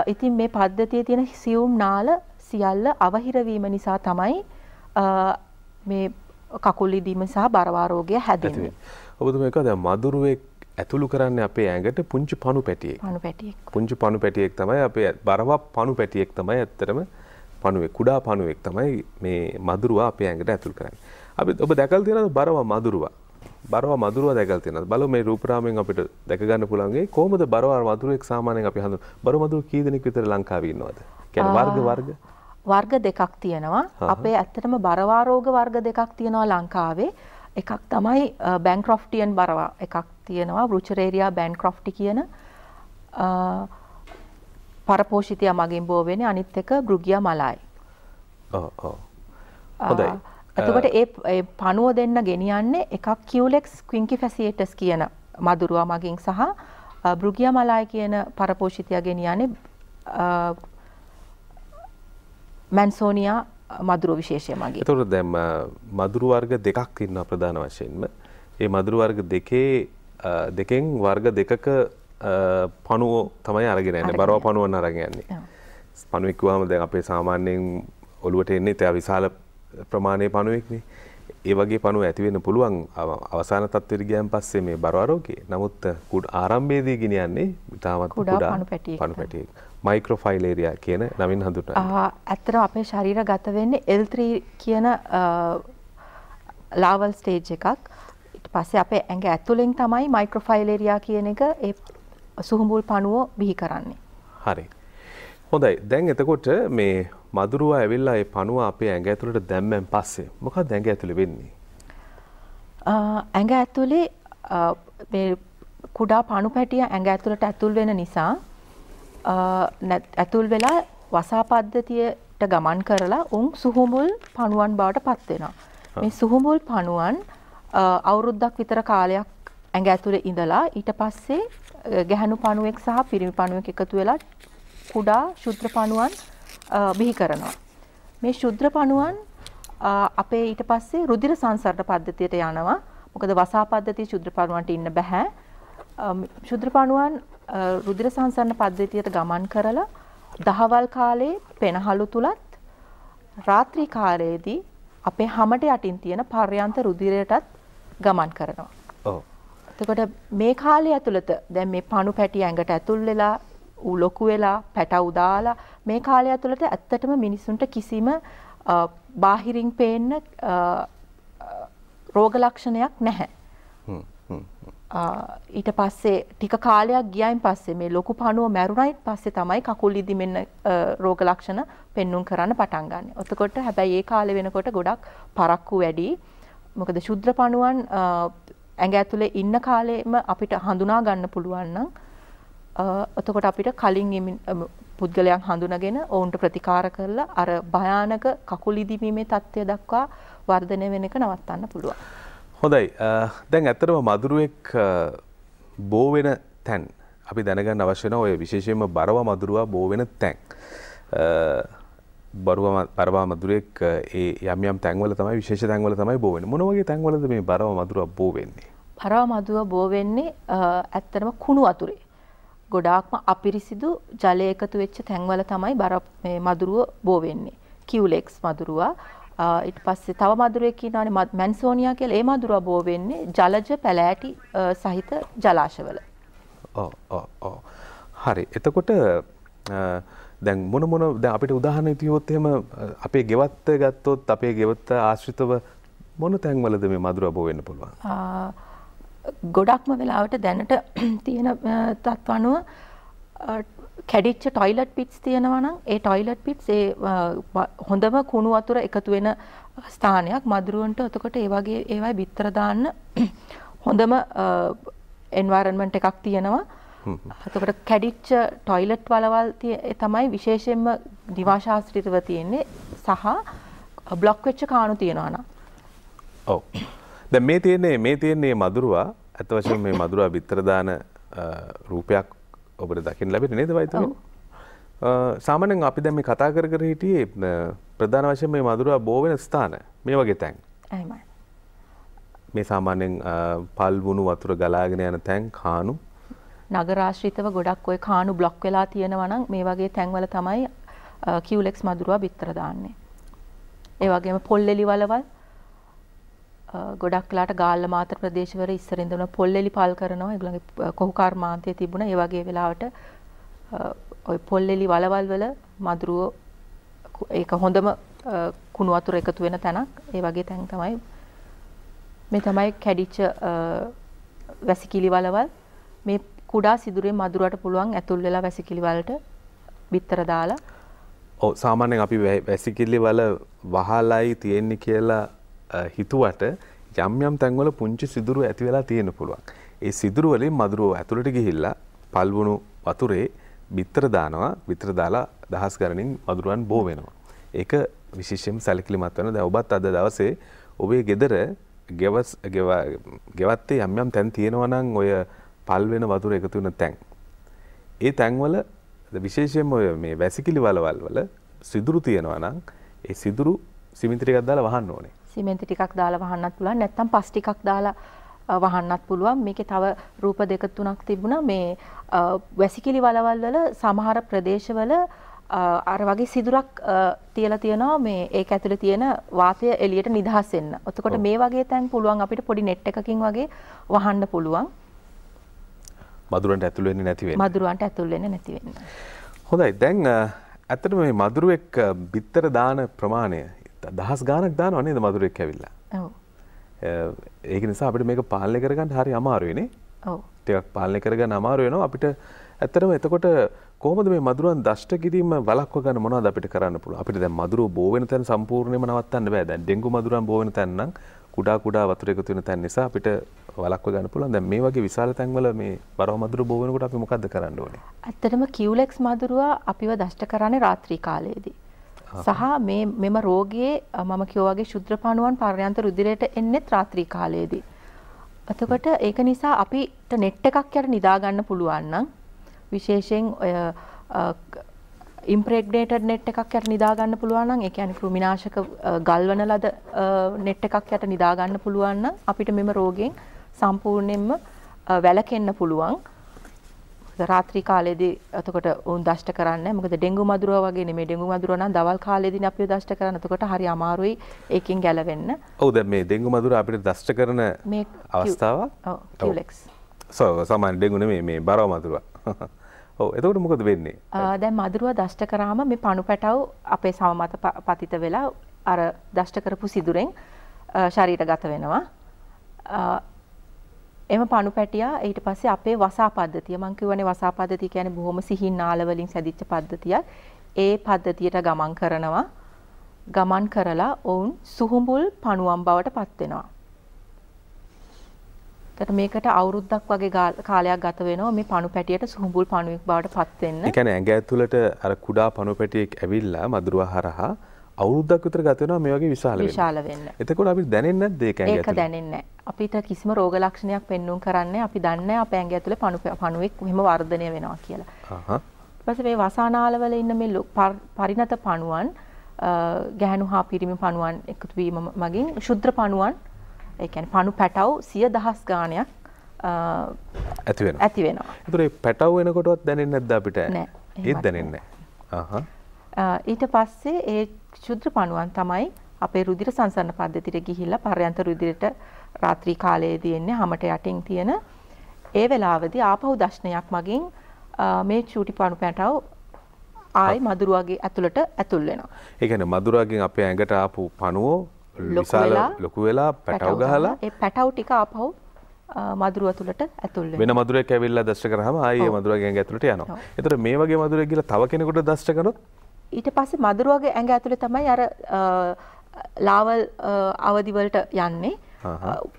ඉතින් මේ පද්ධතියේ තියෙන සියුම් නාල සියල්ල අවහිර වීම නිසා තමයි මේ කකුල් ඉදීම සහ බරවා රෝගය හැදෙන්නේ. ඔබතුමා එක දැන් මදුරුවෙක් ඇතුළු කරන්නේ අපේ ඇඟට පුංචි පණු පැටියෙක්. පණු පැටියෙක්. පුංචි පණු පැටියෙක් තමයි අපේ බරව පණු පැටියෙක් තමයි ඇත්තටම පණුවෙක් කුඩා පණුවෙක් තමයි මේ මදුරුවා අපේ ඇඟට ඇතුළු කරන්නේ. අපි ඔබ දැකලා තියෙනවද බරව මදුරුවා? බරව මදුරුව දැකලා තියෙනවද? බලමු මේ රූපරාමයෙන් අපිට දැක ගන්න පුළුවන් ඒ කොහොමද බරව මදුරුවෙක් සාමාන්‍යයෙන් අපි හඳුන බරව මදුරුව කී දෙනෙක් විතර ලංකාවේ ඉන්නවද? කියන්නේ වර්ග වර්ග වර්ග දෙකක් තියෙනවා. අපේ ඇත්තටම බරවා රෝග වර්ග දෙකක් තියෙනවා ලංකාවේ. එකක් තමයි බැන්ක්‍රොෆ්ටියන් බරවා එකක් තියෙනවා වෘචරේරියා බැන්ක්‍රොෆ්ටි කියන පරපෝෂිතයා මගින් බෝ වෙන්නේ අනිත් එක බෘගියා මලයි. ඔව් ඔව්. හොඳයි. එතකොට ඒ පණුව දෙන්න ගෙනියන්නේ එකක් කියුලෙක්ස් ක්වින්කි ෆැසියේටස් කියන මදුරුවා මගින් සහ බෘගියා මලායි කියන පරපෝෂිතයා ගෙනියන්නේ මැන්සෝනියා මදුරු විශේෂය මගින්. එතකොට දැන් මදුරු වර්ග දෙකක් ඉන්නවා ප්‍රධාන වශයෙන්ම. ඒ මදුරු වර්ග දෙකේ දෙකෙන් වර්ග දෙකක පණුව තමයි අරගෙන යන්නේ. බරව පණුවන් අරගෙන යන්නේ. පණුවෙක් කිව්වම දැන් අපේ සාමාන්‍යයෙන් ඔළුවට එන්නේ තව විශාල ප්‍රමාණයේ පණුවෙක්නේ. ඒ වගේ පණුව ඇති වෙන්න පුළුවන් අවසාන තත්ත්වෙට ගියන් පස්සේ මේ බර ආරෝග්‍යය. නමුත් ආරම්භයේදී ගෙනියන්නේ ඉතාමත් කුඩා පණු පැටියෙක්. මයික්‍රෝෆයිලේරියා කියන නමින් හඳුන්වනවා. ඇත්තටම අපේ ශරීර ගත වෙන්නේ L3 කියන ලාවල් ස්ටේජ් එකක්. ඊට පස්සේ අපේ ඇඟ ඇතුලෙන් තමයි මයික්‍රෝෆයිලේරියා කියන එක ඒ සුහුඹුල් පණුව බිහි කරන්නේ. හරි. හොඳයි. දැන් එතකොට මේ මදුරුවා ඇවිල්ලා ඒ පණුව අපේ ඇඟ ඇතුළට දැම්මෙන් පස්සේ මොකක්ද ඇඟ ඇතුලේ වෙන්නේ? ඇඟ ඇතුලේ මේ කුඩා පණු පැටිය ඇඟ ඇතුළට ඇතුල් වෙන නිසා ඇතුල් වෙලා වසා පද්ධතියට ගමන් කරලා උන් සුහුමුල් පණුවන් බවට පත් වෙනවා. මේ සුහුමුල් පණුවන් අවුරුද්දක් විතර කාලයක් ඇඟ ඇතුලේ ඉඳලා ඊට පස්සේ ගැහණු පණුවෙක් සහ පිරිමි පණුවෙක් එකතු වෙලා කුඩා ශුද්‍ර පණුවන් බිහි කරනවා. මේ ශුද්‍ර පණුවන් අපේ ඊට පස්සේ රුධිර සංසරණ පද්ධතියට යනවා. මොකද වසා පද්ධතිය ශුද්‍ර පණුවන්ට ඉන්න බෑ. ශුද්‍ර පණුවන් රුධිර සංසරණ පද්ධතියට ගමන් කරලා දහවල් කාලේ පෙනහළු තුලත් රාත්‍රී කාලයේදී අපේ හැමට යටින් තියෙන පර්යන්ත රුධිරයටත් ගමන් කරනවා. ඔව්. එතකොට මේ කාලය ඇතුළත දැන් මේ පණු පැටි ඇඟට ඇතුල් වෙලා ඌ ලොකු වෙලා පැටවු දාලා මේ කාලය ඇතුළත ඇත්තටම මිනිසුන්ට කිසිම බාහිරින් පේන්න රෝග ලක්ෂණයක් නැහැ. ඊට පස්සේ ටික කාලයක් ගියයින් පස්සේ මේ ලොකු පණුව මැරුණයිත් පස්සේ තමයි කකුල් ඉදිමෙන්න රෝග ලක්ෂණ පෙන්눔 කරන්න පටන් ගන්න. එතකොට හැබැයි ඒ කාලේ වෙනකොට ගොඩක් පරක්කු වැඩි. මොකද ශුද්‍ර පණුවන් ඇඟ ඇතුලේ ඉන්න කාලෙම අපිට හඳුනා ගන්න පුළුවන් නම් එතකොට අපිට කලින් පුද්ගලයන් හඳුනගෙන ඔවුන්ට ප්‍රතිකාර කරලා අර භයානක කකුල් ඉදිමීමේ තත්ත්වය දක්වා වර්ධනය වෙන එක නවත්තන්න පුළුවන්. හොඳයි. දැන් ඇත්තටම මදුරුවෙක් බෝ වෙන තැන් අපි දැනගන්න අවශ්‍ය වෙන ඔය විශේෂයෙන්ම බරව මදුරුවා බෝ වෙන තැන්. බරුව බරවා මදුරෙක් ඒ යම් යම් තැන්වල තමයි විශේෂ තැන්වල තමයි බෝ වෙන්නේ. මොන වගේ තැන්වලද මේ බරව මදුරුවා බෝ වෙන්නේ? බරව මදුරුවා බෝ වෙන්නේ ඇත්තටම කුණු වතුරේ. ගොඩාක්ම අපිරිසිදු ජලය එකතු වෙච්ච තැන්වල තමයි බර මේ මදුරුව බෝ වෙන්නේ. කියුලෙක්ස් මදුරුවා ඊට පස්සේ තව මදුරුවෙක් ඉන්නවානේ මැන්සෝනියා කියලා. ඒ මදුරුවා බෝ වෙන්නේ ජලජ පැලෑටි සහිත ජලාශවල. ඔව් ඔව් ඔව්. හරි. එතකොට දැන් මොන මොන දැන් අපිට උදාහරණ ඉතියොත් එහෙම අපේ ගෙවත්ත ගත්තොත් අපේ ගෙවත්ත ආශ්‍රිතව මොන තැන්වලද මේ මధుර බෝ වෙන්න පුළුවන්? ගොඩක්ම වෙලාවට දැනට තියෙන තත්ත්ව අනුව කැඩිච්ච ටොයිලට් පිට්ස් තියෙනවා නම් ඒ ටොයිලට් පිට්ස් ඒ හොඳම කුණු වතුර එකතු වෙන ස්ථානයක් මදුරුවන්ට එතකොට ඒ වගේ ඒවයි බිත්තර දාන්න හොඳම එන්වයරන්මන්ට් එකක් තියෙනවා. එතකොට කැඩිච්ච ටොයිලට් වලවල් තමයි විශේෂයෙන්ම නිවාශාස්ත්‍රිතව තියෙන්නේ සහ බ්ලොක් වෙච්ච කාණු තියෙනවා නම්. ඔව්. දැ මේ තියන්නේ මේ තියන්නේ මදුරවා ඇත වශයෙන් මේ මදුරවා බිත්‍රදාන රූපයක් ඔබට දකිින් ලැබෙන නේද වයිතම සාමනෙන් අපි දැම කතා කර කර හිටියේ ප්‍රධාන වශයෙන් මේ මදුරවා බෝවෙන ස්ථාන. මේ වගේ තැන්. මේ සාමාන්‍යෙන් පල් වුණු වතුර ගලාගෙන යන තැන් කානු නගරාශ්‍රිතව ගොඩක් ඔය කානු බ්ලොක් වෙලා තියෙනවනම් මේ වගේ තැන්වල තමයි කිව්ලෙක්ස් මදුරුවා බිත්තර දාන්නේ. ඒ වගේම පොල්ලෙලි වලවල්. ගොඩක් වෙලාට ගාල්ල මාතර ප්‍රදේශවල ඉස්සර ඉඳන් පොල්ලෙලි පල් කරනවා. ඒගොල්ලන්ගේ කොහු කර්මාන්තය තිබුණා. ඒ වගේ වෙලාවට ওই පොල්ලෙලි වලවල් වල මදුරුව ඒක හොඳම කුණු වතුර එකතු වෙන තැනක්. ඒ වගේ තැන් තමයි මේ තමයි කැඩිච්ච වැසිකිලි වලවල් මේ කුඩා සිදුරේ මදුරට පුළුවන් ඇතුල් වෙලා වැසිකිලි වලට බිත්තර දාලා ඔව් සාමාන්‍යයෙන් අපි වැසිකිලි වල වහලයි තියෙන්නේ කියලා හිතුවට යම් යම් තැන්වල පුංචි සිදුරු ඇති වෙලා තියෙන්න පුළුවන්. ඒ සිදුරු වලින් මදුරුව ඇතුළට ගිහිල්ලා පල්වුණු වතුරේ බිත්තර දානවා. බිත්තර දාලා දහස් ගණනින් මදුරුවන් බෝ වෙනවා. ඒක විශේෂයෙන්ම සැලකිලිමත් වෙන. දැන් ඔබත් අද දවසේ ඔබේ ගෙදර ගෙවස් ගෙවත්තේ යම් යම් තැන් තියෙනවා නම් ඔය පල් වෙන වතුර එකතු වෙන තැන්. ඒ තැන්වල විශේෂයෙන්ම ඔය මේ වැසිකිලි වලවල් වල සිදුරු තියෙනවා නම් ඒ සිදුරු සිමෙන්ති ටිකක් දාලා වහන්න ඕනේ. සිමෙන්ති ටිකක් දාලා වහන්නත් පුළුවන් නැත්නම් පස් ටිකක් දාලා වහන්නත් පුළුවන් මේකේ තව රූප දෙක තුනක් තිබුණා මේ වැසිකිලි වලවල් වල සමහර ප්‍රදේශවල අර වගේ සිදුරක් තියලා තියෙනවා මේ ඒක ඇතුලේ තියෙන වාතය එළියට නිදහස් වෙන්න. එතකොට මේ වගේ තැන් පුළුවන් අපිට පොඩි net එකකින් වගේ වහන්න පුළුවන්. මදුරන්ට ඇතුල් වෙන්නේ නැති වෙන්න. මදුරන්ට ඇතුල් වෙන්නේ නැති වෙන්න. හොඳයි. දැන් ඇත්තටම මේ මදුරුවෙක් බිත්තර දාන ප්‍රමාණය දහස් ගානක් දානවා නේද මදුරෙක් ඇවිල්ලා. ඒක නිසා අපිට මේක පාලනය කරගන්න හරි අමාරුයිනේ. ඔව්. ටිකක් පාලනය කරගන්න අමාරු වෙනවා. අපිට ඇත්තටම එතකොට කොහොමද මේ මදුරුවන් දෂ්ට කිරීම වළක්ව ගන්න මොනවද අපිට කරන්න පුළුවන්? අපිට දැන් මදුරුව බෝ වෙන තැන සම්පූර්ණයෙන්ම නවත්තන්න බෑ. දැන් ඩෙන්ගු මදුරුවන් බෝ වෙන තැන නම් කුඩා කුඩා වතුර එකතු වෙන තැන් නිසා අපිට වළක්ව ගන්න පුළුවන්. දැන් මේ වගේ විශාල තැන්වල මේ බරව මදුරුව බෝ වෙනකොට අපි මොකද්ද කරන්න ඕනේ? ඇත්තටම කියුලෙක්ස් මදුරුවා අපිව දෂ්ට කරන්නේ රාත්‍රී කාලයේදී සහ මේ මෙම රෝගයේ මම කියෝ වගේ ශුද්‍ර පණුවන් පර්යන්ත රුධිරයට එන්නේත් රාත්‍රී කාලයේදී. එතකොට ඒක නිසා අපිට නෙට් එකක් යට නිදා ගන්න පුළුවන් නම් විශේෂයෙන් ඔය ඉම්ප්‍රෙග්නේටඩ් නෙට් එකක් යට නිදා ගන්න පුළුවන් නම් ඒ කියන්නේ කෘමිනාශක ගල්වන ලද නෙට් එකක් යට නිදා ගන්න පුළුවන් නම් අපිට මෙම රෝගයෙන් සම්පූර්ණයෙන්ම වැළකෙන්න පුළුවන්. රාත්‍රී කාලේදී එතකොට උන් දෂ්ට කරන්නේ. මොකද ඩෙන්ගු මදුරුව වගේ නෙමෙයි. ඩෙන්ගු මදුරුව නම් දවල් කාලේදීනේ අපිව දෂ්ට කරන්නේ. එතකොට හරි අමාරුයි ඒකෙන් ගැලවෙන්න. ඔව් දැන් මේ ඩෙන්ගු මදුරුව අපිට දෂ්ට කරන අවස්ථාව? ඔව් කියුලෙක්ස් සෝ සාමාන්‍ය ඩෙන්ගු නෙමෙයි මේ බරව මදුරුව. ඔව් එතකොට මොකද වෙන්නේ? දැන් මදුරුව දෂ්ට කරාම මේ පණු පැටව අපේ සම මත පතිත වෙලා අර දෂ්ට කරපු සිදුරෙන් ශරීරගත වෙනවා එම පණු පැටියා ඊට පස්සේ අපේ වසා පද්ධතිය මම කියවනේ වසා පද්ධතිය කියන්නේ බොහොම සිහින් නාල වලින් සැදිච්ච පද්ධතියක්. ඒ පද්ධතියට ගමන් කරනවා. ගමන් කරලා ඔවුන් සුහුඹුල් පණුවන් බවට පත් වෙනවා. එතකොට මේකට අවුරුද්දක් වගේ කාලයක් ගත වෙනවා මේ පණු පැටියට සුහුඹුල් පණුවෙක් බවට පත් වෙන්න. ඒ කියන්නේ ඇඟ ඇතුළට අර කුඩා පණු පැටියෙක් ඇවිල්ලා මදුරුව හරහා අවුරුද්දක් විතර ගත වෙනවා මේ වගේ විශාල වෙන්න. විශාල වෙන්න. එතකොට අපිට දැනෙන්නේ නැද්ද ඒක ඇඟ ඇතුලේ? ඒක දැනෙන්නේ නැහැ. අපිට කිසිම රෝග ලක්ෂණයක් පෙන්වුම් කරන්නේ අපි දන්නේ අපේ ඇඟ ඇතුලේ පණු පණුවෙක් එහෙම වර්ධනය වෙනවා කියලා. අහහ. ඊපස්සේ මේ වසානාලවල ඉන්න මේ පරිණත පණුවන් ගැහණු හා පිරිමි පණුවන් එකතු වීම මගින් ශුද්‍ර පණුවන් ඒ කියන්නේ පණු පැටව් සිය දහස් ගාණයක් ඇති වෙනවා. ඇති වෙනවා. ඒතර මේ පැටව් වෙනකොටවත් දැනෙන්නේ නැද්ද අපිට? නෑ. ඒත් දැනෙන්නේ නැහැ. ඊට පස්සේ ඒ ශුද්‍ර පණුවන් තමයි අපේ රුධිර සංසරණ පද්ධතියට ගිහිල්ලා පර්යන්ත රුධිරයට රාත්‍රී කාලයේදී එන්නේ හැමට යටින් තියෙන ඒ වෙලාවේදී ආපහු දර්ශනයක් මගින් මේ චූටි පණු පැටව ආයි මදුරුවගේ ඇතුළට ඇතුල් වෙනවා. ඒ කියන්නේ මදුරුවගෙන් අපේ ඇඟට ආපු පණුවෝ විශාල ලොකු වෙලා පැටව ගහලා ඒ පැටව් ටික ආපහු මදුරුව තුළට ඇතුල් වෙන මදුරෙක් ඇවිල්ලා දෂ්ට කරාම ආයේ මදුරුවගේ ඇඟ ඇතුළට යනවා. ඒතර මේ වගේ මදුරෙක් ගිහලා තව කෙනෙකුට දෂ්ට කරනොත් ඊට පස්සේ මදුරුවගේ ඇඟ ඇතුලේ තමයි අර ලාවල් අවදි වලට යන්නේ.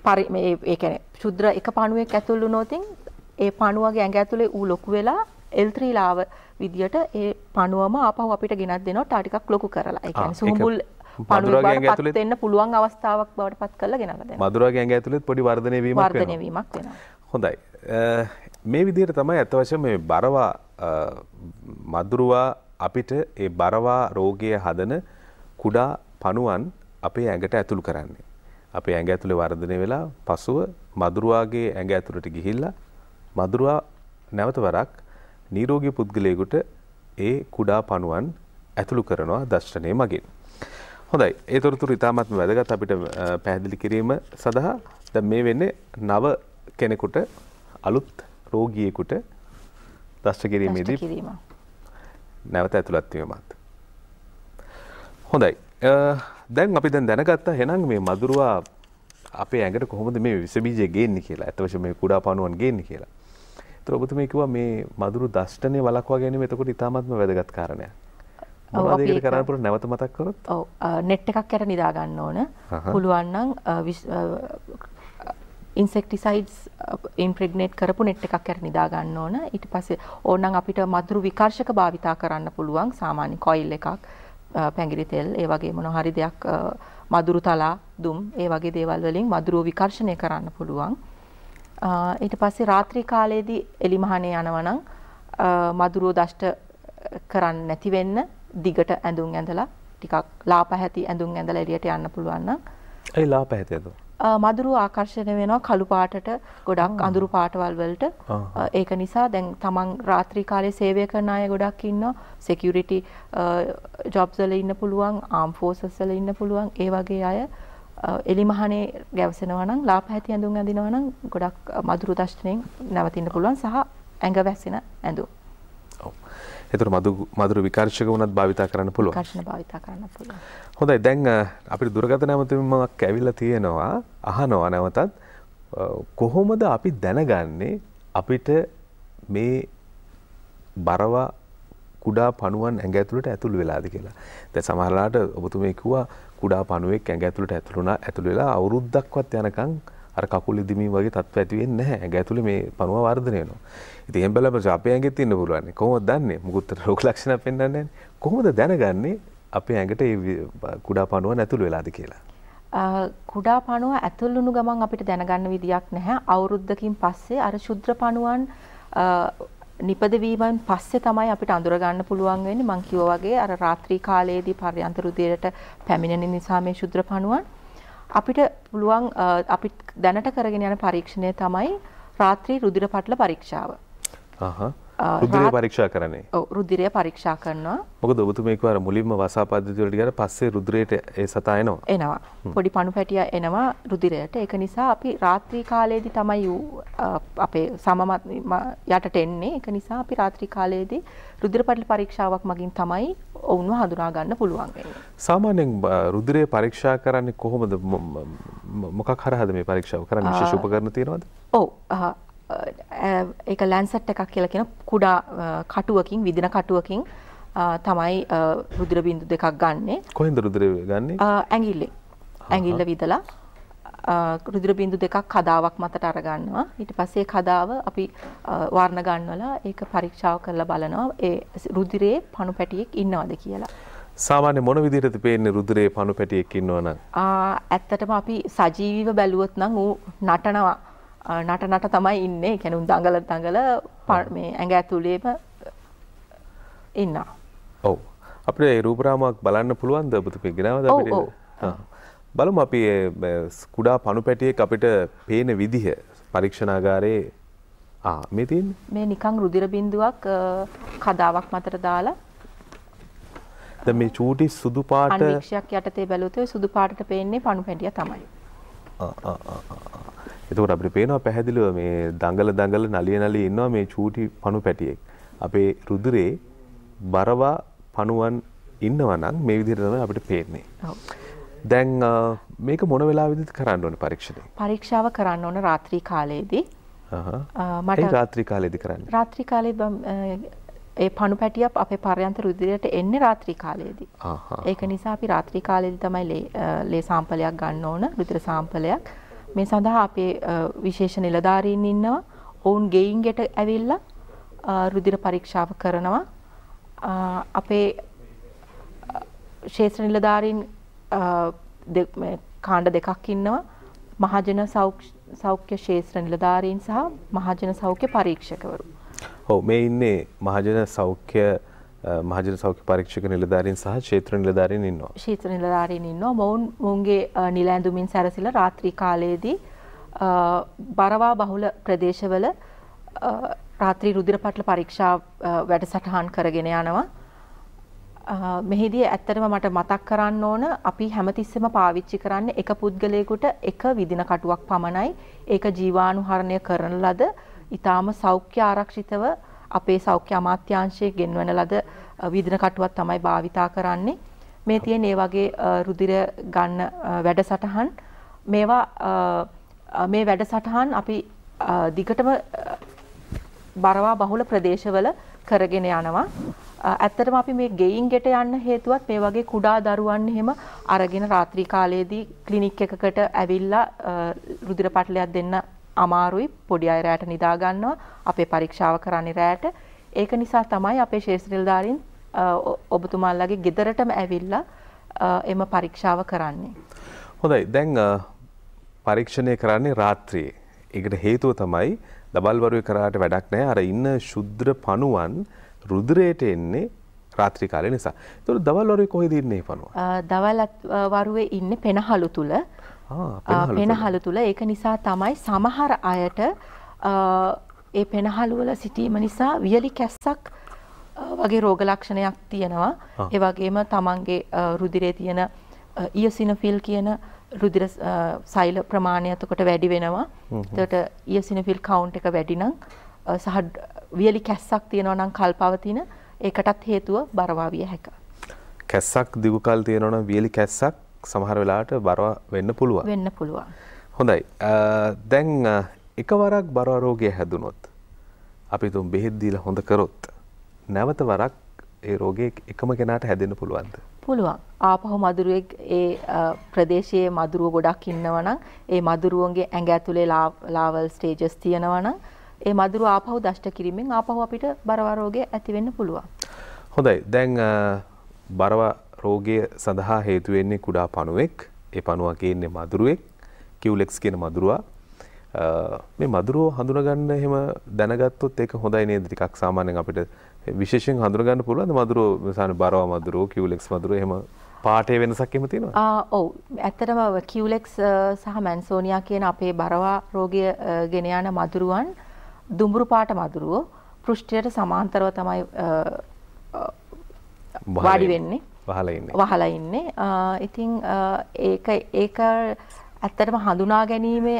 පරි මේ ඒ කියන්නේ ශුද්‍ර එක පණුවෙක් ඇතුල් වුණොතින් ඒ පණුවගේ ඇඟ ඇතුලේ ඌ ලොකු වෙලා L3 ලාව විදියට ඒ පණුවම ආපහු අපිට ගෙනත් දෙනවා තා ටිකක් ලොකු කරලා. ඒ කියන්නේ සුහුඹුල් පණුවෙක් බවට පත් වෙන්න පුළුවන් අවස්ථාවක් බවට පත් කරලා ගෙනල්ලා දෙනවා. මදුරාගේ ඇඟ ඇතුලේ පොඩි වර්ධනය වීමක් වෙනවා. වර්ධනය වීමක් වෙනවා. හොඳයි. මේ විදිහට තමයි අත වශයෙන් මේ බරවා මදුරුවා අපිට ඒ බරවා රෝගය හදන කුඩා පණුවන් අපේ ඇඟට ඇතුළු කරන්නේ. අපේ ඇඟ ඇතුලේ වර්ධනය වෙලා පසුව මදුරුවාගේ ඇඟ ඇතුළට ගිහිල්ලා මදුරුවා නැවත වරක් නිරෝගී පුද්ගලයෙකුට ඒ කුඩා පණුවන් ඇතුළු කරනවා දර්ශනය මගින්. හොඳයි. ඒ තොරතුරු ඉතාමත්ම වැදගත් අපිට පැහැදිලි කිරීම සඳහා දැන් මේ වෙන්නේ නව කෙනෙකුට අලුත් රෝගියෙකුට දෂ්ට කිරීමේදී නැවත ඇතුළත් වීමත්. හොඳයි. දැන් අපි දැන් දැනගත්තා එහෙනම් මේ මදුරුවා අපේ ඇඟට කොහොමද මේ විස බීජය ගේන්නේ කියලා. අත වශයෙන් මේ කුඩා පණුවන් ගේන්නේ කියලා. ඒතර ඔබතුමී කිව්වා මේ මදුරු දෂ්ටනය වළක්වා ගැනීම එතකොට ඉතාමත්ම වැදගත් කාරණයක්. මොනවද ඒකට කරන්න පුළුවන් නැවත මතක් කරොත්? ඔව් net එකක් යට නිදා ගන්න ඕන. පුළුවන් නම් ඉන්සෙක්ටිසයිඩ්ස් ඉම්ප්‍රෙග්නේට් uh, කරපු net එකක් යට නිදා ගන්න ඕන. ඊට පස්සේ ඕනනම් අපිට මදුරු විකර්ෂක භාවිතා කරන්න පුළුවන්. සාමාන්‍ය කොයිල් එකක්, uh, පැංගිරි තෙල්, ඒ වගේ මොන හරි දෙයක් uh, මදුරු තලා, දුම්, ඒ වගේ දේවල් වලින් මදුරුව විකර්ෂණය කරන්න පුළුවන්. ඊට පස්සේ රාත්‍රී කාලයේදී එලිමහනේ යනවා නම් මදුරුව දෂ්ට කරන්න නැති වෙන්න දිගට ඇඳුම් ඇඳලා ටිකක් ලාපැහැති ඇඳුම් ඇඳලා එළියට යන්න පුළුවන් නම් ඒ ලාපැහැති ඇඳුම් මදුරු ආකර්ෂණය වෙනවා කළු පාටට ගොඩක් අඳුරු පාටවල් වලට. ඒක නිසා දැන් තමන් රාත්‍රී කාලේ සේවය කරන අය ගොඩක් ඉන්නවා. Security jobs වල ඉන්න පුළුවන් arm forces වල ඉන්න පුළුවන් ඒ වගේ අය. එලිමහනේ ගැවසෙනවා නම් ලාපැහැති ඇඳුම් අඳිනවා නම් ගොඩක් මදුරු දෂ්ටණයෙන් නැවතින්න පුළුවන් සහ ඇඟ වැස්සෙන ඇඳුම් එතකොට මදු මధుර විකර්ෂක වුණත් භාවිතා කරන්න පුළුවන්. හොඳයි දැන් අපිට දුරකථන නැමතුමක් ඇවිල්ලා තියෙනවා අහනවා නැවතත් කොහොමද අපි දැනගන්නේ අපිට මේ බරවා කුඩා පණුවන් ඇඟ ඇතුළට ඇතුළු වෙලාද කියලා. දැන් සමහරලාට ඔබතුමේ කිව්වා කුඩා පණුවෙක් ඇඟ ඇතුළට ඇතුළුනා ඇතුළු වෙලා අවුරුද්දක්වත් යනකම් අර කකුල් ඉදිමීම වගේ තත්ත්ව ඇති වෙන්නේ නැහැ. ඇඟ ඇතුලේ මේ පණුව වර්ධනය වෙනවා. ඉතින් එහෙන් බලපුවම අපේ ඇඟෙත් ඉන්න පුළුවන්. කොහොමද දන්නේ? මුකුත් රෝග ලක්ෂණ පෙන්වන්නේ නැහැ. කොහොමද දැනගන්නේ අපේ ඇඟට මේ කුඩා පණුව නැතුළු වෙලාද කියලා? කුඩා පණුව ඇතුළුණු ගමන් අපිට දැනගන්න විදියක් නැහැ. අවුරුද්දකින් පස්සේ අර ශුද්‍ර පණුවන් නිපදවීමෙන් පස්සේ තමයි අපිට අඳුර ගන්න පුළුවන් වෙන්නේ මං කිව්වා වගේ අර රාත්‍රී කාලයේදී පර්යන්ත රුධිරයට පැමිණෙන නිසා මේ ශුද්‍ර පණුවන් අපිට පුළුවන් අපි දැනට කරගෙන යන පරීක්ෂණය තමයි රාත්‍රී රුධිර පටල පරීක්ෂාව. රුධිරය පරීක්ෂා කරන්නේ. ඔව් රුධිරය පරීක්ෂා කරනවා. මොකද ඔබතුමේ කිව්වා මුලින්ම වසා පද්ධතිය වලට ගියාට පස්සේ රුධිරයට ඒ සතා එනවා. එනවා. පොඩි පණු පැටිය එනවා රුධිරයට. ඒක නිසා අපි රාත්‍රී කාලයේදී තමයි අපේ සමමත් යටට එන්නේ. ඒක නිසා අපි රාත්‍රී කාලයේදී රුධිර පරීක්ෂාවක් මගින් තමයි ඔවුන්ව හඳුනා ගන්න පුළුවන් වෙන්නේ. සාමාන්‍යයෙන් රුධිරය පරීක්ෂා කරන්නේ කොහොමද? මොකක් හරහාද මේ පරීක්ෂාව කරන්නේ? විශේෂ උපකරණ තියෙනවද? ඔව්. ඒක ලැන්සට් එකක් කියලා කියන කුඩා කටුවකින් විදින කටුවකින් තමයි රුධිර බින්දු දෙකක් ගන්නෙ. කොහෙන්ද රුධිරය ගන්නෙ? ඇඟිල්ලෙන්. ඇඟිල්ල විදලා රුධිර බින්දු දෙකක් කදාවක් මතට අරගන්නවා. ඊට පස්සේ කදාව අපි වර්ණ ගන්නවලා ඒක පරීක්ෂාව කරලා බලනවා ඒ රුධිරයේ පණු පැටියෙක් ඉන්නවද කියලා. සාමාන්‍ය මොන විදිහටද පේන්නේ රුධිරයේ පණු පැටියෙක් ඉන්නවනම්? ආ ඇත්තටම අපි සජීවීව බැලුවොත් නම් ඌ නටනවා. නට නට තමයි ඉන්නේ. උන් දඟල දඟල මේ ඇඟ ඇතුලේම ඉන්නවා. ඔව්. අපිට රූප රාමුවක් බලන්න පුළුවන්ද ඔබතුමී ගෙනවද අපිට? බලමු අපි කුඩා පණු පැටියෙක් අපිට පේන විදිහ පරීක්ෂණාගාරයේ ආ මේ තියෙන්නේ මේ නිකන් රුධිර බිඳුවක් කදාවක් මතට දාලා දැන් මේ චූටි සුදු පාට අන්වීක්ෂයක් යටතේ බැලුවොත් සුදු පාටට පේන්නේ පණු පැටිය තමයි ආ ආ ආ එතකොට අපිට පේනවා පැහැදිලිව මේ දඟල දඟල නලිය නලිය ඉන්නවා මේ චූටි පණු පැටියෙක් අපේ රුධිරේ බරවා පණුවන් ඉන්නවා නම් මේ විදිහට තමයි අපිට පේන්නේ. දැන් මේක මොන වෙලාවෙදිත් කරන්න ඕනේ පරීක්ෂණය? පරීක්ෂාව කරන්න ඕන රාත්‍රී කාලයේදී. අහහ. මට රාත්‍රී කාලයේදී කරන්නේ. රාත්‍රී කාලේ ඒ පණු පැටිය අපේ පර්යන්ත රුධිරයට එන්නේ රාත්‍රී කාලයේදී. ඒක නිසා අපි රාත්‍රී කාලයේදී තමයි ලේ සාම්පලයක් ගන්න ඕන රුධිර සාම්පලයක්. මේ සඳහා අපේ විශේෂ නිලධාරීන් ඉන්නවා. ඔවුන් ගෙයින්ගෙට ඇවිල්ලා රුධිර පරීක්ෂාව කරනවා. අපේ ශේත්‍ර නිලධාරීන් කාණ්ඩ දෙකක් ඉන්නවා. මහජන සෞඛ්‍ය ශේත්‍ර නිලධාරීන් සහ මහජන සෞඛ්‍ය පරීක්ෂකවරු. ඔව් මේ ඉන්නේ මහජන සෞඛ්‍ය මහජන සෞඛ්‍ය පරීක්ෂක නිලධාරීන් සහ ක්ෂේත්‍ර නිලධාරීන් ඉන්නවා. ක්ෂේත්‍ර නිලධාරීන් ඉන්නවා. මොවුන් මොවුන්ගේ නිල ඇඳුමින් සැරසිලා රාත්‍රී කාලයේදී බරවා බහුල ප්‍රදේශවල රාත්‍රී රුධිර පටල පරීක්ෂා වැඩසටහන් කරගෙන යනවා. මෙහිදී ඇත්තටම මට මතක් කරන්න ඕන අපි හැමතිස්සෙම පාවිච්චි කරන්නේ එක පුද්ගලයෙකුට එක විදින කටුවක් පමණයි. ඒක ජීවාණුහරණය කරන ලද ඊටාම සෞඛ්‍ය ආරක්ෂිතව අපේ සෞඛ්‍ය අමාත්‍යාංශයේ ගෙන්වන ලද විදින කටුවක් තමයි භාවිතා කරන්නේ. මේ තියෙන ඒ වගේ රුධිර ගන්න වැඩසටහන් මේවා මේ වැඩසටහන් අපි දිගටම බරවා බහුල ප්‍රදේශවල කරගෙන යනවා. ඇත්තටම අපි මේ ගෙයින් ගෙට යන්න හේතුවත් මේ වගේ කුඩා දරුවන් එහෙම අරගෙන රාත්‍රී කාලයේදී ක්ලිනික් එකකට ඇවිල්ලා රුධිර පටලයක් දෙන්න අමාරුයි පොඩි අය රැට නිදා ගන්නවා අපේ පරීක්ෂාව කරන්නේ රැට ඒක නිසා තමයි අපේ ශේෂ්ත්‍ර නිලධාරීන් ඔබතුමාලගේ ගෙදරටම ඇවිල්ලා එම පරීක්ෂාව කරන්නේ හොඳයි දැන් පරීක්ෂණය කරන්නේ රාත්‍රියේ ඒකට හේතුව තමයි දබල්වරුවේ කරාට වැඩක් නැහැ අර ඉන්න ශුද්‍ර පණුවන් රුධිරයට එන්නේ රාත්‍රී කාලේ නිසා. ඒතකොට දවල් වරුවේ කොහෙද ඉන්නේ පණුව? දවල් වරුවේ ඉන්නේ පෙනහළු තුල. පෙනහළු තුල ඒක නිසා තමයි සමහර අයට ඒ පෙනහළු වල සිටීම නිසා වියලි කැස්සක් වගේ රෝග ලක්ෂණයක් තියෙනවා. ඒ වගේම තමන්ගේ රුධිරේ තියෙන ඉයසිනොෆිල් කියන රුධිර සෛල ප්‍රමාණය එතකොට වැඩි වෙනවා. එතකොට ඉයසිනොෆිල් කවුන්ට් එක වැඩි නම් සහ වියලි කැස්සක් තියෙනවා නම් කල්පවතින ඒකටත් හේතුව බරවා විය හැක. කැස්සක් දිගු කල් තියෙනවා නම් වියලි කැස්සක් සමහර වෙලාවට බරව වෙන්න පුළුවන්. වෙන්න පුළුවන්. හොඳයි. දැන් එකවරක් බරව රෝගය හැදුනොත් අපි තුන් බෙහෙත් දීලා හොඳ කරොත් නැවත වරක් ඒ රෝගේ එකම කෙනාට හැදෙන්න පුළුවන්ද? පුළුවන්. ආපහු මදුරුවෙක් ඒ ප්‍රදේශයේ මදුරුව ගොඩක් ඉන්නවා නම් ඒ මදුරුවන්ගේ ඇඟ ඇතුලේ ලාවල් ස්ටේජස් තියෙනවා නම් ඒ මදුරුව ආපහු දෂ්ට කිරීමෙන් ආපහු අපිට බරවා රෝගය ඇති වෙන්න පුළුවන්. හොඳයි. දැන් බරවා රෝගය සඳහා හේතු වෙන්නේ කුඩා පණුවෙක්. ඒ පණුවා කියන්නේ මදුරුවෙක්. කිව්ලෙක්ස් කියන මදුරුවා. මේ මදුරුව හඳුනගන්න එහෙම දැනගත්තොත් ඒක හොඳයි නේද ටිකක් සාමාන්‍යයෙන් අපිට විශේෂයෙන් හඳුනගන්න පුළුවන් මදුරුව සාන බරව මදුරුව කිව්ලෙක්ස් මදුරුව එහෙම පාටේ වෙනසක් එහෙම තියෙනවා ඔව් ඇත්තටම කිව්ලෙක්ස් සහ මැන්සෝනියා කියන අපේ බරවා රෝගය ගෙන යන මදුරුවන් දුඹුරු පාට මදුරුව පෘෂ්ඨයට සමාන්තරව තමයි වාඩි වෙන්නේ වහලා ඉන්නේ. ඉතින් ඒක ඒක ඇත්තටම හඳුනා ගැනීමේ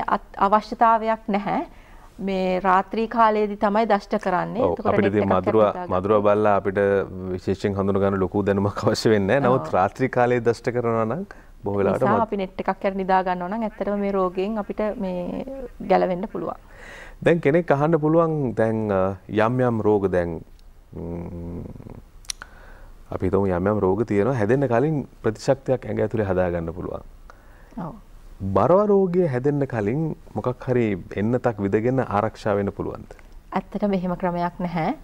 අවශ්‍යතාවයක් නැහැ. මේ රාත්‍රී කාලයේදී තමයි දෂ්ට කරන්නේ. අපිට ඉතින් මధుරව මధుරව බලලා අපිට විශේෂයෙන් හඳුන ගන්න ලොකු දැනුමක් අවශ්‍ය වෙන්නේ නැහැ. නමුත් රාත්‍රී කාලයේ දෂ්ට කරනවා නම් බොහෝ වෙලාවට අපි නෙට් එකක් කර නිදා ගන්නවා නම් ඇත්තටම මේ රෝගයෙන් අපිට මේ ගැලවෙන්න පුළුවන්. දැන් කෙනෙක් අහන්න පුළුවන් දැන් යම් යම් රෝග දැන් අපි හිතමු යම් යම් රෝග තියෙනවා හැදෙන්න කලින් ප්‍රතිශක්තියක් ඇඟ ඇතුලේ හදාගන්න පුළුවන්. බරව රෝගය හැදෙන්න කලින් මොකක් හරි එන්නතක් විදගෙන ආරක්ෂා වෙන්න පුළුවන්ද? ඇත්තටම එහෙම ක්‍රමයක් නැහැ.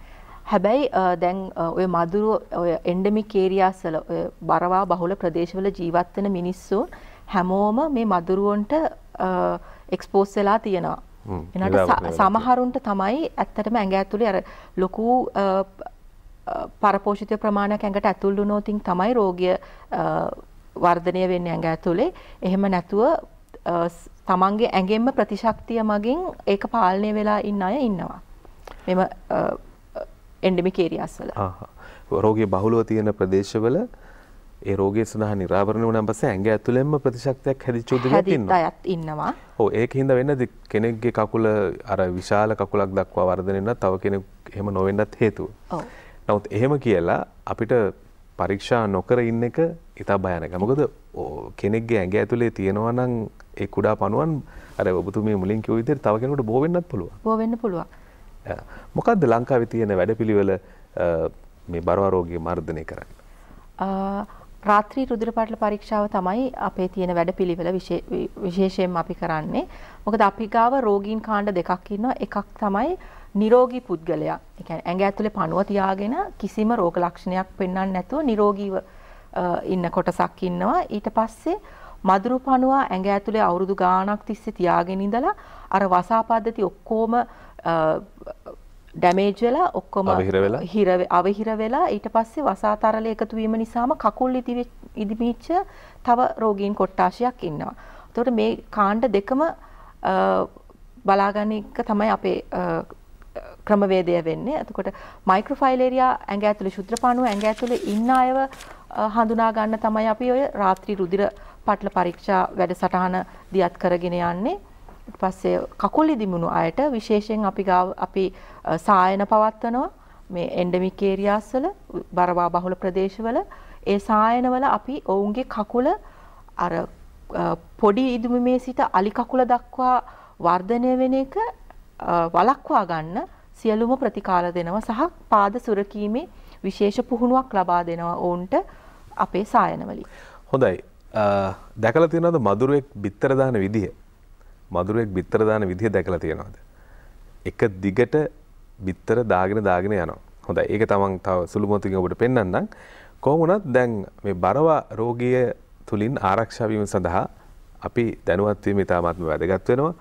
හැබැයි දැන් ඔය මදුරු ඔය එන්ඩමික් ඒරියාස් වල ඔය බරවා බහුල ප්‍රදේශවල ජීවත් වෙන මිනිස්සුන් හැමෝම මේ මදුරුවන්ට එක්ස්පෝස් වෙලා තියෙනවා. එනට සමහරුන්ට තමයි ඇත්තටම ඇඟ ඇතුලේ අර ලොකු පරපෝෂිත ප්‍රමාණයක් ඇඟට ඇතුල් වුණොතින් තමයි රෝගය වර්ධනය වෙන්නේ ඇඟ ඇතුලේ. එහෙම නැතුව තමන්ගේ ඇඟෙන්ම ප්‍රතිශක්තිය මගින් ඒක පාලනය වෙලා ඉන්න අය ඉන්නවා. මෙම එන්ඩමික් ඒරියාස් වල. රෝගය බහුලව තියෙන ප්‍රදේශවල ඒ රෝගය සඳහා නිරාවරණය වුණාන් පස්සේ ඇඟ ඇතුළෙන්ම ප්‍රතිශක්තියක් හැදිච්ච උදවියක් ඉන්නවා. හැදිච්ච ඉන්නවා. ඔව් ඒකින්ද වෙන්නේ කෙනෙක්ගේ කකුල අර විශාල කකුලක් දක්වා වර්ධනය වෙනත් තව කෙනෙක් එහෙම නොවෙන්නත් හේතුව. ඔව්. නමුත් එහෙම කියලා අපිට පරීක්ෂා නොකර ඉන්න එක ඉතා භයානක. මොකද කෙනෙක්ගේ ඇඟ ඇතුලේ තියෙනවා නම් ඒ කුඩා පණුවන් අර ඔබතුමිය මුලින් කිව්ව විදිහට තව කෙනෙකුට බෝ වෙන්නත් පුළුවන්. බෝ වෙන්න පුළුවන්. මොකද්ද ලංකාවේ තියෙන වැඩපිළිවෙල මේ බරවා රෝගී මර්ධනය කරන්නේ? රාත්‍රී රුධිර පටල පරීක්ෂාව තමයි අපේ තියෙන වැඩපිළිවෙල විශේෂයෙන්ම අපි කරන්නේ. මොකද අපි ගාව රෝගීන් කාණ්ඩ දෙකක් ඉන්නවා. එකක් තමයි නිරෝගී පුද්ගලයා. ඒ කියන්නේ ඇඟ ඇතුලේ පණුව තියාගෙන කිසිම රෝග ලක්ෂණයක් පෙන්වන්න නැතුව නිරෝගීව ඉන්න කොටසක් ඉන්නවා. ඊට පස්සේ මදුරු පණුව ඇඟ ඇතුලේ අවුරුදු ගාණක් තිස්සේ තියාගෙන ඉඳලා අර වසා පද්ධති ඔක්කොම ඩැමේජ් වෙලා ඔක්කොම හිර අවහිර වෙලා ඊට පස්සේ වසා තරල එකතු වීම නිසාම කකුල් ඉදිමිච්ච තව රෝගීන් කොට්ටාශයක් ඉන්නවා. එතකොට මේ කාණ්ඩ දෙකම බලාගන්න එක තමයි අපේ ක්‍රමවේදය වෙන්නේ. එතකොට මයික්‍රෝෆයිලේරියා ඇඟ ඇතුලේ ශුද්‍රපාණුව ඇඟ ඇතුලේ ඉන්න අයව හඳුනා ගන්න තමයි අපි ඔය රාත්‍රී රුධිර පටල පරීක්ෂා වැඩසටහන දියත් කරගෙන යන්නේ. ඊට පස්සේ කකුල් ඉදිමුණු අයට විශේෂයෙන් අපි ගාව අපි සායන පවත්වනවා මේ එන්ඩමික් ඒරියාස් වල බරවා බහුල ප්‍රදේශවල ඒ සායනවල අපි ඔවුන්ගේ කකුල අර පොඩි ඉදුමේ සිට අලි කකුල දක්වා වර්ධනය වෙන එක වළක්වා ගන්න සියලුම ප්‍රතිකාර දෙනවා සහ පාද සුරකීමේ විශේෂ පුහුණුවක් ලබා දෙනවා ඔවුන්ට අපේ සායනවලින්. හොඳයි. දැකලා තියෙනවද මදුරුවෙක් බිත්තර දාන විදිය? මදුරුවෙක් බිත්තර දාන විදිය දැකලා තියෙනවද? එක දිගට බිත්තර දාගෙන දාගෙන යනවා. හොඳයි. ඒක තමන් තව සුළු මොහොතකින් ඔබට පෙන්වන්නම්. කොහොම වුණත් දැන් මේ බරවා රෝගිය තුලින් ආරක්ෂා වීම සඳහා අපි දැනුවත් වීම ඉතාමත්ම වැදගත් වෙනවා.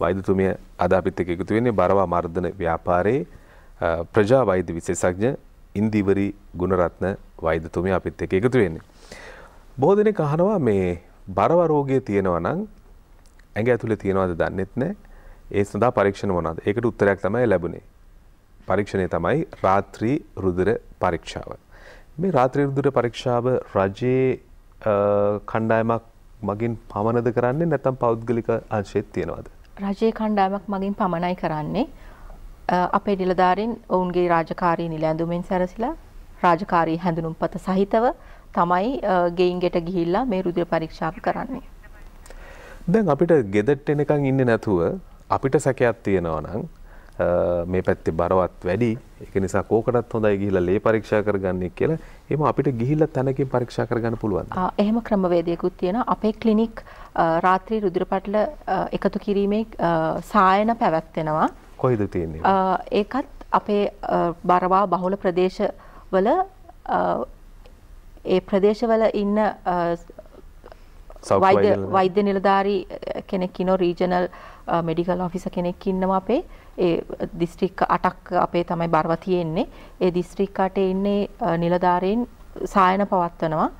වෛද්‍යතුමිය අද අපිත් එක්ක එකතු වෙන්නේ බරවා මර්ධන ව්‍යාපාරයේ ප්‍රජා වෛද්‍ය විශේෂඥ ඉන්දිවරි ගුණරත්න වෛද්‍යතුමිය අපිත් එක්ක එකතු වෙන්නේ. බොහෝ දෙනෙක් අහනවා මේ බරවා රෝගය තියෙනවා නම් ඇඟ ඇතුලේ තියෙනවද දන්නෙත් නැහැ. ඒ සඳහා පරීක්ෂණ මොනවද? ඒකට උත්තරයක් තමයි ලැබුණේ. පරීක්ෂණය තමයි රාත්‍රී රුධිර පරීක්ෂාව. මේ රාත්‍රී රුධිර පරීක්ෂාව රජයේ කණ්ඩායමක් මගින් පමණද කරන්නේ නැත්නම් පෞද්ගලික අංශෙත් තියෙනවද? රජයේ කණ්ඩායමක් මගින් පමණයි කරන්නේ. අපේ නිලධාරීන් ඔවුන්ගේ රාජකාරී නිල ඇඳුමින් සැරසිලා රාජකාරී හැඳුනුම්පත සහිතව තමයි ගෙයින් ගෙට ගිහිල්ලා මේ රුධිර පරීක්ෂාව කරන්නේ. දැන් අපිට ගෙදරට එනකන් ඉන්නේ නැතුව අපිට සැකයක් තියෙනවා නම් මේ පැත්තේ බරවත් වැඩි ඒක නිසා කෝකටත් හොඳයි ගිහිල්ලා ලේ පරීක්ෂා කරගන්නේ කියලා එහෙම අපිට ගිහිල්ලා තැනකින් පරීක්ෂා කරගන්න පුළුවන්. එහෙම ක්‍රමවේදයකුත් තියෙනවා. අපේ ක්ලිනික් රාත්‍රී රුධිර පටල එකතු කිරීමේ සායන පැවැත්වෙනවා. කොහෙද තියෙන්නේ? ඒකත් අපේ බරවා බහුල ප්‍රදේශවල ඒ ප්‍රදේශවල ඉන්න වෛද්‍ය නිලධාරී කෙනෙක් ඉනෝ රීජනල් මෙඩිකල් ඔෆිසර් කෙනෙක් ඉන්නවා අපේ ඒ දිස්ත්‍රික්ක 8ක් අපේ තමයි බරව තියෙන්නේ. ඒ දිස්ත්‍රික්ක 8 ඉන්නේ නිලධාරීන් සායන පවත්වනවා.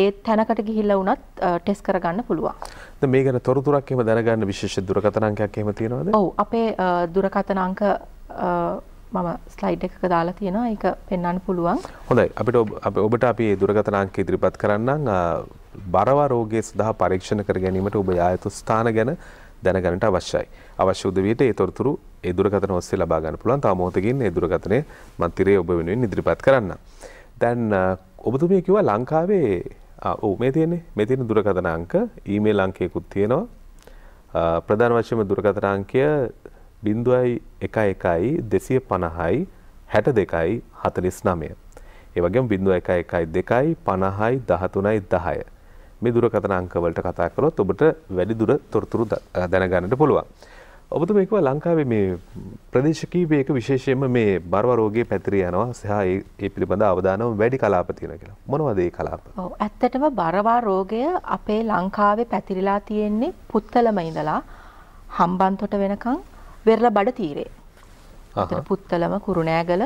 ඒ තැනකට ගිහිල්ලා වුණත් ටෙස්ට් කරගන්න පුළුවන්. දැන් මේ ගැන තොරතුරක් එහෙම දැනගන්න විශේෂ දුරකථන අංකයක් එහෙම තියෙනවද? ඔව් අපේ දුරකථන අංක මම ස්ලයිඩ් එකක දාලා තියෙනවා. ඒක පෙන්වන්න පුළුවන්. හොඳයි. අපිට ඔබට අපි මේ දුරකථන අංක ඉදිරිපත් කරන්නම්. බරවා රෝගයේ සඳහා පරීක්ෂණ කර ගැනීමට ඔබ යා යුතු ස්ථාන ගැන දැනගන්නට අවශ්‍යයි. අවශ්‍ය උදවියට ඒ තොරතුරු ඒ දුරකථන ඔස්සේ ලබා ගන්න පුළුවන්. තව මොහොතකින් ඒ දුරකථනය මන්තිරයේ ඔබ වෙනුවෙන් ඉදිරිපත් කරන්න. දැන් ඔබතුමිය කිව්වා ලංකාවේ ඔව් මේ තියෙන්නේ මේ තියෙන දුරකථන අංක ඊමේල් අංකයකුත් තියෙනවා. ප්‍රධාන වශයෙන්ම දුරකථන අංකය 0.11යි 250යි 62යි 49. ඒ වගේම 0.11යි 2යි 50යි 13යි 10. මේ දුරකථන අංකවලට කතා කරොත් ඔබට වැඩි දුර තොරතුරු දැනගන්නට පුළුවන්. ඔබතුම එක්ව ලංකාවේ මේ ප්‍රදේශ කීපයක විශේෂයෙන්ම මේ බරව රෝගයේ පැතිරී යනවා සහ ඒ පිළිබඳ අවධානම වැඩි කලාප තියෙනවා කියලා. මොනවද ඒ කලාප? ඔව් ඇත්තටම බරවා රෝගය අපේ ලංකාවේ පැතිරිලා තියෙන්නේ පුත්තලම ඉඳලා හම්බන්තොට වෙනකන් වෙරළ බඩ තීරේ. අතන පුත්තලම කුරුණෑගල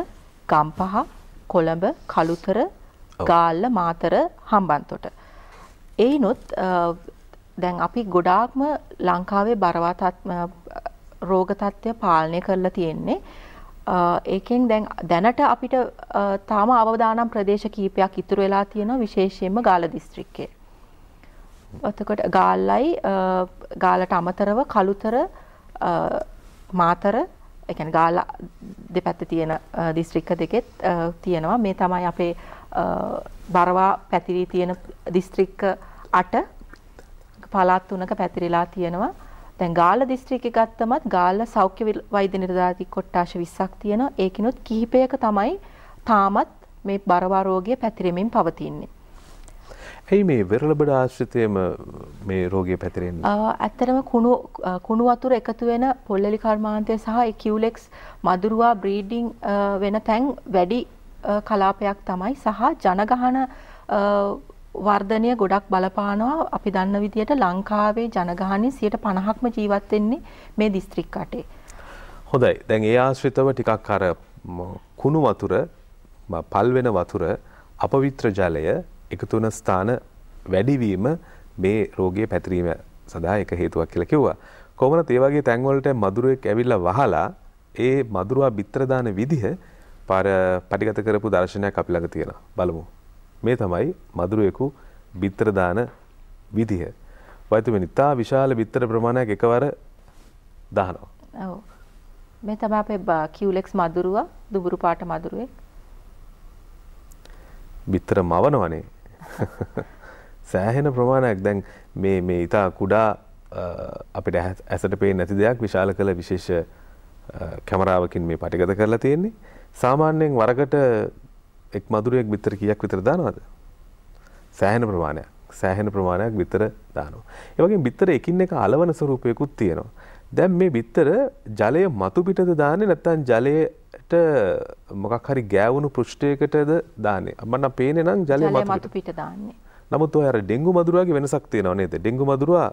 ගම්පහ කොළඹ කළුතර ගාල්ල මාතර හම්බන්තොට. එයිනොත් දැන් අපි ගොඩාක්ම ලංකාවේ බරවා රෝග තත්ත්වය පාලනය කරලා තියෙන්නේ. ඒකෙන් දැන් දැනට අපිට තාම අවදානම් ප්‍රදේශ කීපයක් ඉතුරු වෙලා තියෙනවා විශේෂයෙන්ම ගාල්ල දිස්ත්‍රික්කයේ. එතකොට ගාල්ලයි ගාලට අමතරව කළුතර මාතර ඒ කියන්නේ ගාල්ල දෙපැත්තේ තියෙන දිස්ත්‍රික්ක දෙකෙත් තියෙනවා. මේ තමයි අපේ බරවා පැතිරී තියෙන දිස්ත්‍රික්ක 8 පළාත් තුනක පැතිරිලා තියෙනවා. දැන් ගාල්ල දිස්ත්‍රික්කේ ගත්තමත් ගාල්ල සෞඛ්‍ය වෛද්‍ය නිලධාරී කොට්ටාශ 20ක් තියෙනවා. ඒකිනුත් කිහිපයක තමයි තාමත් මේ බරවා රෝගය පැතිරෙමින් පවතින්නේ. ඇයි මේ වෙරළබඩ ආශ්‍රිතයම මේ රෝගය පැතිරෙන්නේ? ඇත්තටම කුණු කුණු වතුර එකතු වෙන පොල්ලෙලි කර්මාන්තය සහ ඒ කියුලෙක්ස් මදුරුවා බ්‍රීඩිං වෙන තැන් වැඩි කලාපයක් තමයි සහ ජනගහන වර්ධනය ගොඩක් බලපානවා අපි දන්න විදිහට ලංකාවේ ජනගහනය 50%ක්ම ජීවත් වෙන්නේ මේ දිස්ත්‍රික් අටේ. හොඳයි. දැන් ඒ ආශ්‍රිතව ටිකක් අර කුණු වතුර පල් වෙන වතුර අපවිත්‍ර ජලය එකතු වන ස්ථාන වැඩිවීම මේ රෝගයේ පැතිරීම සඳහා එක හේතුවක් කියලා කිව්වා. කොහොමද ඒ වගේ තැන්වලට මදුරුවෙක් ඇවිල්ලා වහලා ඒ මදුරුවා බිත්තර දාන විදිහ පාර පටිගත කරපු දර්ශනයක් අපි ළඟ තියෙනවා. බලමු. මේ තමයි මදුරුවෙකු බිත්තර දාන විදිහ. වයිතුමනි තා විශාල බිත්තර ප්‍රමාණයක් එකවර දානවා. ඔව්. මේ තමයි අපේ කියුලෙක්ස් මදුරුවා දුබුරු පාට මදුරුවෙක්. බිත්තර මවනවනේ. සෑහෙන ප්‍රමාණයක් දැන් මේ මේ ඉතා කුඩා අපිට ඇසට පේ නැති දෙයක් විශාල කළ විශේෂ කැමරාවකින් මේ පටිගත කරලා තියෙන්නේ සාමාන්‍යයෙන් වරකට එක් මදුරයෙක් බිත්තර කීයක් විතර දානවද? සෑහෙන ප්‍රමාණයක්. සෑහෙන ප්‍රමාණයක් බිත්තර දානවා. ඒ වගේම බිත්තර එකින් එක අලවන ස්වරූපයකුත් තියෙනවා. දැන් මේ බිත්තර ජලය මතු පිටද දාන්නේ නැත්නම් ජලයට මොකක් හරි ගෑවුණු පෘෂ්ඨයකටද දාන්නේ? මම පේන්නේ නම් ජලය මතු පිට. දාන්නේ. නමුත් ඔය අර ඩෙන්ගු මදුරුවාගේ වෙනසක් තියෙනවා නේද? ඩෙන්ගු මදුරුවා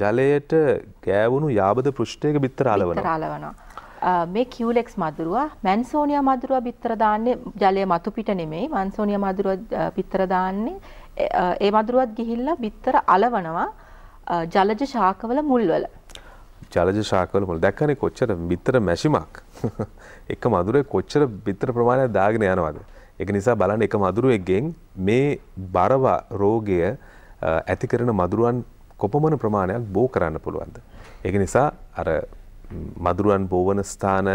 ජලයට ගෑවුණු යාබද පෘෂ්ඨයක බිත්තර අලවනවා. බිත්තර අලවනවා. මේ කියුලෙක්ස් මදුරුවා මැන්සෝනියා මදුරුවා බිත්තර දාන්නේ ජලය මතු පිට නෙමෙයි. මන්සෝනියා මදුරුවා බිත්තර දාන්නේ ඒ මදුරුවත් ගිහිල්ලා බිත්තර අලවනවා ජලජ ශාකවල මුල්වල. ජලජ ශාකවල මුල් දැක්කනේ කොච්චර බිත්තර මැෂිමක්. එක මදුරේ කොච්චර බිත්තර ප්‍රමාණයක් දාගෙන යනවද? ඒක නිසා බලන්න එක මදුරුවෙක්ගෙන් මේ බරව රෝගය ඇති කරන මදුරුවන් කොපමණ ප්‍රමාණයක් බෝ කරන්න පුළුවන්ද. ඒක නිසා අර මදුරුවන් බෝවන ස්ථාන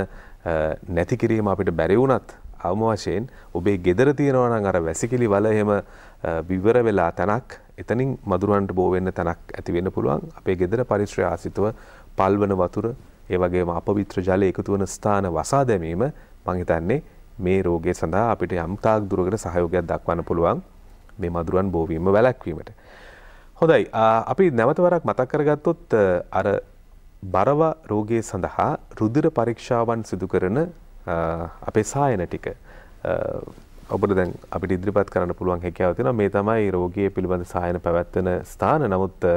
නැති කිරීම අපිට බැරි වුණත් අවම වශයෙන් ඔබේ ගෙදර තියෙනවා නම් අර වැසිකිලි වල එහෙම විවර වෙලා තැනක් එතනින් මදුරුවන්ට බෝ වෙන්න තැනක් ඇති වෙන්න පුළුවන්. අපේ ගෙදර පරිශ්‍රය ආසිතව පල්වන වතුර ඒ වගේම අපවිත්‍ර ජලය එකතු වන ස්ථාන වසා දැමීම මං හිතන්නේ මේ රෝගය සඳහා අපිට යම් තාක් දුරකට සහයෝගයක් දක්වන්න පුළුවන් මේ මදුරුවන් බෝවීම වැළැක්වීමට. හොඳයි අපි නැවත වරක් මතක් කරගත්තොත් අර බරව රෝගය සඳහා රුධිර පරීක්ෂාවන් සිදු කරන අපේ සායන ටික ඔබට දැන් අපිට ඉදිරිපත් කරන්න පුළුවන් හැකියාව තියෙනවා මේ තමයි රෝගිය පිළිබඳ සායන පැවැත්වෙන ස්ථාන. නමුත්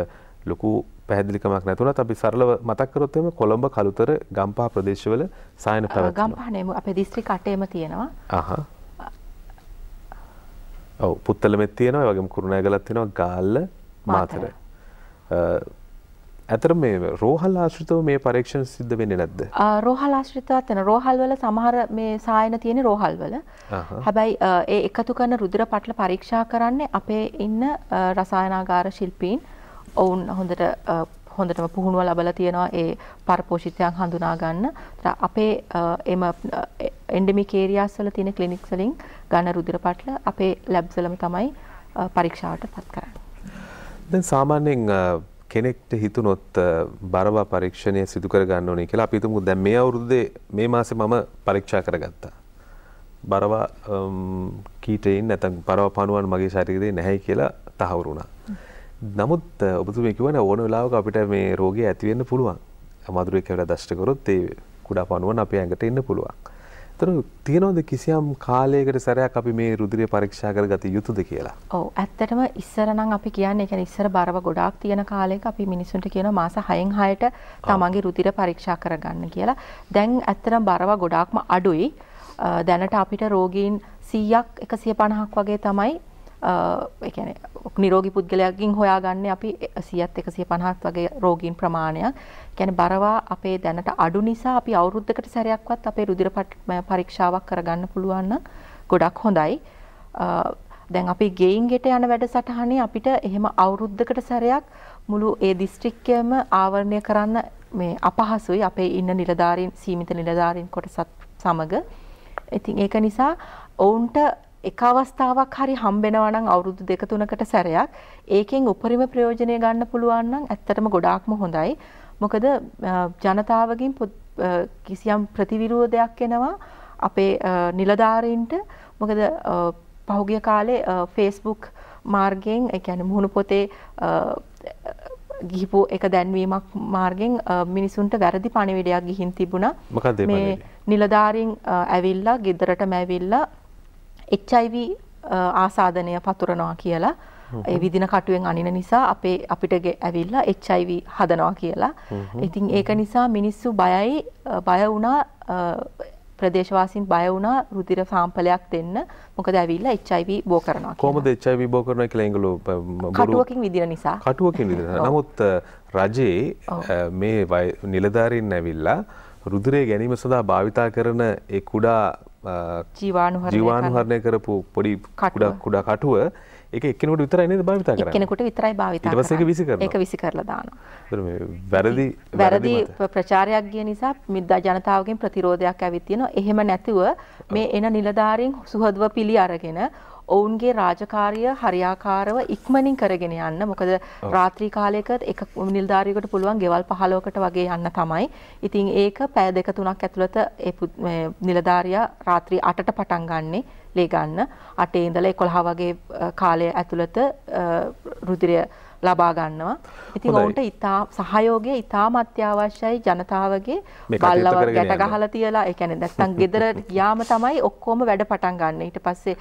ලොකු පැහැදිලිකමක් නැතුණත් අපි සරලව මතක් කරොත් එimhe කොළඹ කළුතර ගම්පහ ප්‍රදේශවල සායන පැවැත්වෙනවා. ගම්පහ නෙමෙයි අපේ දිස්ත්‍රික් 8ෙම තියෙනවා. අහහ. ඔව් පුත්තලමෙත් තියෙනවා ඒ වගේම කුරුණෑගලත් තියෙනවා ගාල්ල මාතර. ඇතර මේ රෝහල් ආශ්‍රිතව මේ පරීක්ෂණ සිද්ධ වෙන්නේ නැද්ද? රෝහල් ආශ්‍රිතවත් වෙන රෝහල් වල සමහර මේ සායන තියෙන රෝහල් වල. හැබැයි ඒ එකතු කරන රුධිර පටල පරීක්ෂා කරන්නේ අපේ ඉන්න රසායනාගාර ශිල්පීන් ඔවුන් හොඳට හොඳටම පුහුණුව ලබලා තියෙනවා ඒ පරපෝෂිතයන් හඳුනා ගන්න. අපේ එම එන්ඩමික් ඒරියාස් වල තියෙන ක්ලිනික්ස් වලින් ගන්න රුධිර පටල අපේ ලැබ්ස් වලම තමයි පරීක්ෂාවට පත් කරන්නේ. දැන් සාමාන්‍යයෙන් කෙනෙක්ට හිතුනොත් බරවා පරීක්ෂණය සිදු කර ගන්න ඕනේ කියලා අපි හිතමු දැන් මේ අවුරුද්දේ මේ මාසේ මම පරීක්ෂා කරගත්තා. බරවා කීටයින් නැත්නම් බරවා පණුවන් මගේ ශරීරේ නැහැ කියලා තහවුරු වුණා. නමුත් ඔබතුමී කිව්වනේ ඕන වෙලාවක අපිට මේ රෝගය ඇති වෙන්න පුළුවන්. මధుරෙක් කියලා දෂ්ට කරොත් ඒ කුඩා පණුවන් අපේ ඇඟට එන්න පුළුවන්. ඒතර තියෙනවද කිසියම් කාලයකට සැරයක් අපි මේ රුධිරය පරීක්ෂා කරගත යුතුද කියලා? ඔව් ඇත්තටම ඉස්සර නම් අපි කියන්නේ කියන්නේ ඉස්සර බරව ගොඩාක් තියෙන කාලයක අපි මිනිසුන්ට කියනවා මාස 6න් 6ට තමන්ගේ රුධිර පරීක්ෂා කරගන්න කියලා. දැන් ඇත්තටම බරව ගොඩාක්ම අඩුයි. දැනට අපිට රෝගීන් 100ක් 150ක් වගේ තමයි ඒ කියන්නේ නිරෝගී පුද්ගලයාගෙන් හොයාගන්නේ අපි 100ත් 150ත් වගේ රෝගීන් ප්‍රමාණයක්. කියන්නේ බරවා අපේ දැනට අඩු නිසා අපි අවුරුද්දකට සැරයක්වත් අපේ රුධිර පරීක්ෂාවක් කරගන්න පුළුවන් නම් ගොඩක් හොඳයි. දැන් අපි ගෙයින් ගෙට යන වැඩසටහනේ අපිට එහෙම අවුරුද්දකට සැරයක් මුළු ඒ දිස්ත්‍රික්කයම ආවරණය කරන්න මේ අපහසුයි අපේ ඉන්න නිලධාරීන් සීමිත නිලධාරීන් කොටසත් සමග. ඉතින් ඒක නිසා ඔවුන්ට එක අවස්ථාවක් හරි හම්බෙනවා නම් අවුරුදු දෙක තුනකට සැරයක් ඒකෙන් උපරිම ප්‍රයෝජනය ගන්න පුළුවන් නම් ඇත්තටම ගොඩාක්ම හොඳයි. මොකද ජනතාවගෙන් කිසියම් ප්‍රතිවිරෝධයක් එනවා අපේ නිලධාරීන්ට මොකද පහුගිය කාලේ Facebook මාර්ගයෙන් ඒ කියන්නේ මුහුණු පොතේ ගිහිපු එක දැන්වීමක් මාර්ගෙන් මිනිසුන්ට වැරදි පණිවිඩයක් ගිහින් තිබුණා. මේ නිලධාරීන් ඇවිල්ලා ගෙදරටම ඇවිල්ලා HIV ආසාදනය පතුරනවා කියලා ඒ විදින කටුවෙන් අනින නිසා අපේ අපිට ඇවිල්ලා HIV හදනවා කියලා. ඉතින් ඒක නිසා මිනිස්සු බයයි බය වුණා ප්‍රදේශවාසීන් බය වුණා රුධිර සාම්පලයක් දෙන්න. මොකද ඇවිල්ලා HIV බෝ කරනවා කියලා. කොහොමද HIV බෝ කරනවා කියලා ඒගොල්ලෝ කටුවකින් විදින නිසා. කටුවකින් විදින. නමුත් රජේ මේ නිලධාරීන් ඇවිල්ලා රුධිරය ගැනීම සඳහා භාවිතා කරන ඒ කුඩා ජීවාණුහරණය කරපු පොඩි කුඩා කුඩා කටුව ඒක එක්කෙනෙකුට විතරයි නේද භාවිතා කරන්නේ? එක්කෙනෙකුට විතරයි භාවිතා කරන්නේ. ඊට පස්සේ ඒක විසි කරනවා. ඒක විසි කරලා දානවා. වැරදි වැරදි ප්‍රචාරයක් ගිය නිසා මිද්දා ජනතාවගෙන් ප්‍රතිරෝධයක් ඇවිත් තියෙනවා. එහෙම නැතුව මේ එන නිලධාරීන් සුහදව පිළි අරගෙන ඔවුන්ගේ රාජකාරිය හරියාකාරව ඉක්මනින් කරගෙන යන්න. මොකද රාත්‍රී කාලයක එක නිලධාරියෙකුට පුළුවන් ගෙවල් 15කට වගේ යන්න තමයි. ඉතින් ඒක පැය දෙක තුනක් ඇතුළත ඒ නිලධාරියා රාත්‍රී 8ට පටන් ගන්නේ ලේ ගන්න. 8 ඉඳලා 11 වගේ කාලය ඇතුළත රුධිරය ලබා ගන්නවා. ඉතින් ඔවුන්ට ඉතා සහයෝගය ඉතාම අත්‍යවශ්‍යයි ජනතාවගේ බල්ලව ගැට ගහලා තියලා ඒ කියන්නේ නැත්තම් ගෙදර ගියාම තමයි ඔක්කොම වැඩ පටන් ගන්න. ඊට පස්සේ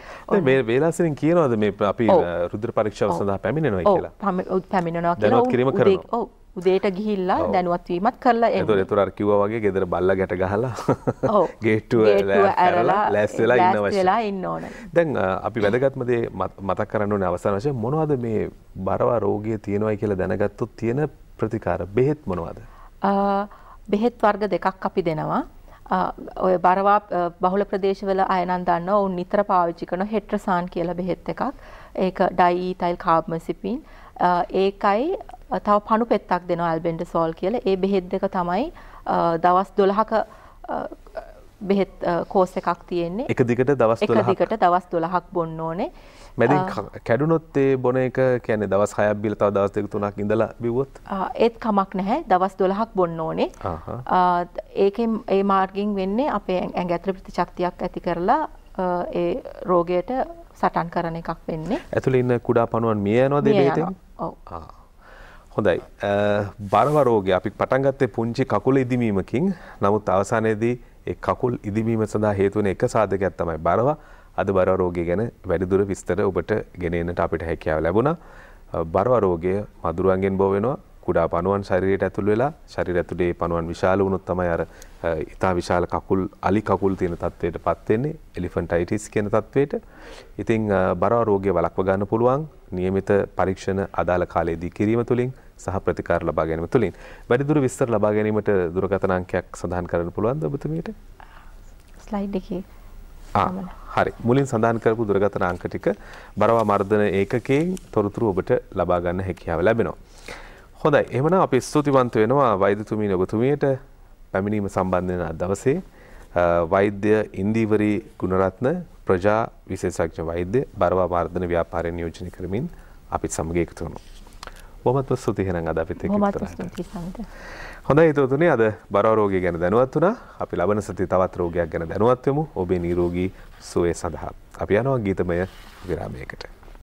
මේ වේලාසෙන් කියනවාද මේ අපි රුධිර පරීක්ෂාව සඳහා පැමිණෙනවා කියලා? ඔව් පැමිණෙනවා කියලා. ඔව් උදේට ගිහිල්ලා දැනුවත් වීමත් කරලා එන්න. ඒතකොට ඒතර අර කිව්වා වගේ ගෙදර බල්ලා ගැට ගහලා ගේට්ටුව ඇරලා ලෑස්ති වෙලා ඉන්න අවශ්‍යයි. වෙලා ඉන්න ඕන. දැන් අපි වැදගත්ම දේ මතක් කරන්න ඕනේ අවසාන වශයෙන් මොනවද මේ බරවා රෝගය තියෙනවයි කියලා දැනගත්තොත් තියෙන ප්‍රතිකාර බෙහෙත් මොනවද? බෙහෙත් වර්ග දෙකක් අපි දෙනවා. ඔය බරවා බහුල ප්‍රදේශවල අය නම් දන්නවා උන් නිතර පාවිච්චි කරන හෙට්‍රසාන් කියලා බෙහෙත් එකක්. ඒක ඩයිඊතයිල් කාබ්මසිපින්. ඒකයි තව පණු පෙත්තක් දෙනවා ඇල්බෙන්ඩසෝල් කියලා. ඒ බෙහෙත් දෙක තමයි දවස් 12ක බෙහෙත් කෝස් එකක් තියෙන්නේ. එක දිගට දවස් 12ක්. එක දිගට දවස් 12ක් බොන්න ඕනේ. මැදින් කැඩුනොත් ඒ බොන එක කියන්නේ දවස් 6ක් බිල තව දවස් දෙක තුනක් ඉඳලා බිව්වොත් ඒත් කමක් නැහැ. දවස් 12ක් බොන්න ඕනේ. ඒකෙන් ඒ මාර්ගයෙන් වෙන්නේ අපේ ඇඟ ඇතුළේ ප්‍රතිශක්තියක් ඇති කරලා ඒ රෝගයට සටන් කරන එකක් වෙන්නේ. ඇතුළේ ඉන්න කුඩා පණුවන් මිය යනවද මේ බෙහෙතෙන්? ඔව්. හොඳයි. බරව රෝගය අපි පටන් ගත්තේ පුංචි කකුල ඉදිමීමකින්. නමුත් අවසානයේදී ඒ කකුල් ඉදිමීම සඳහා හේතු වෙන එක සාධකයක් තමයි බරව. අද බරව රෝගය ගැන වැඩිදුර විස්තර ඔබට ගෙන එන්නට අපිට හැකියාව ලැබුණා. බරව රෝගය මදුරුවන්ගෙන් බෝ වෙනවා. කුඩා පණුවන් ශරීරයට ඇතුල් වෙලා ශරීරය ඇතුලේ පණුවන් විශාල වුණොත් තමයි අර ඉතා විශාල කකුල් අලි කකුල් තියෙන තත්වයට පත් වෙන්නේ එලිෆන්ටයිටිස් කියන තත්වයට. ඉතින් බරව රෝගය වළක්ව ගන්න පුළුවන් නියමිත පරීක්ෂණ අදාළ කාලයේදී කිරීම තුළින් සහ ප්‍රතිකාර ලබා ගැනීම තුළින්. වැඩිදුර විස්තර ලබා ගැනීමට දුරකථන අංකයක් සඳහන් කරන්න පුළුවන්ද ඔබතුමියට? ස්ලයිඩ් එකේ හරි මුලින් සඳහන් කරපු දුරකථන අංක ටික බරවා මර්ධන ඒකකයෙන් තොරතුරු ඔබට ලබා ගන්න හැකියාව ලැබෙනවා. හොඳයි එහෙමනම් අපි ස්තුතිවන්ත වෙනවා වෛද්‍යතුමීන් ඔබතුමියට පැමිණීම සම්බන්ධ වෙන දවසේ වෛද්‍ය ඉන්දීවරි ගුණරත්න ප්‍රජා විශේෂඥ වෛද්‍ය බරවා මර්ධන ව්‍යාපාරය නියෝජනය කරමින් අපිත් සමග එකතු වුණා. බොහොමත්ම ස්තුතියි එහෙනම් අද අපිත්. හොඳයි ඒතුතුනේ අද බරව රෝගය ගැන දැනුවත් වුණා. අපි ලබන සතියේ තවත් රෝගයක් ගැන දැනුවත් වෙමු. ඔබේ නිරෝගී සුවය සඳහා. අපි යනවා ගීතමය විරාමයකට.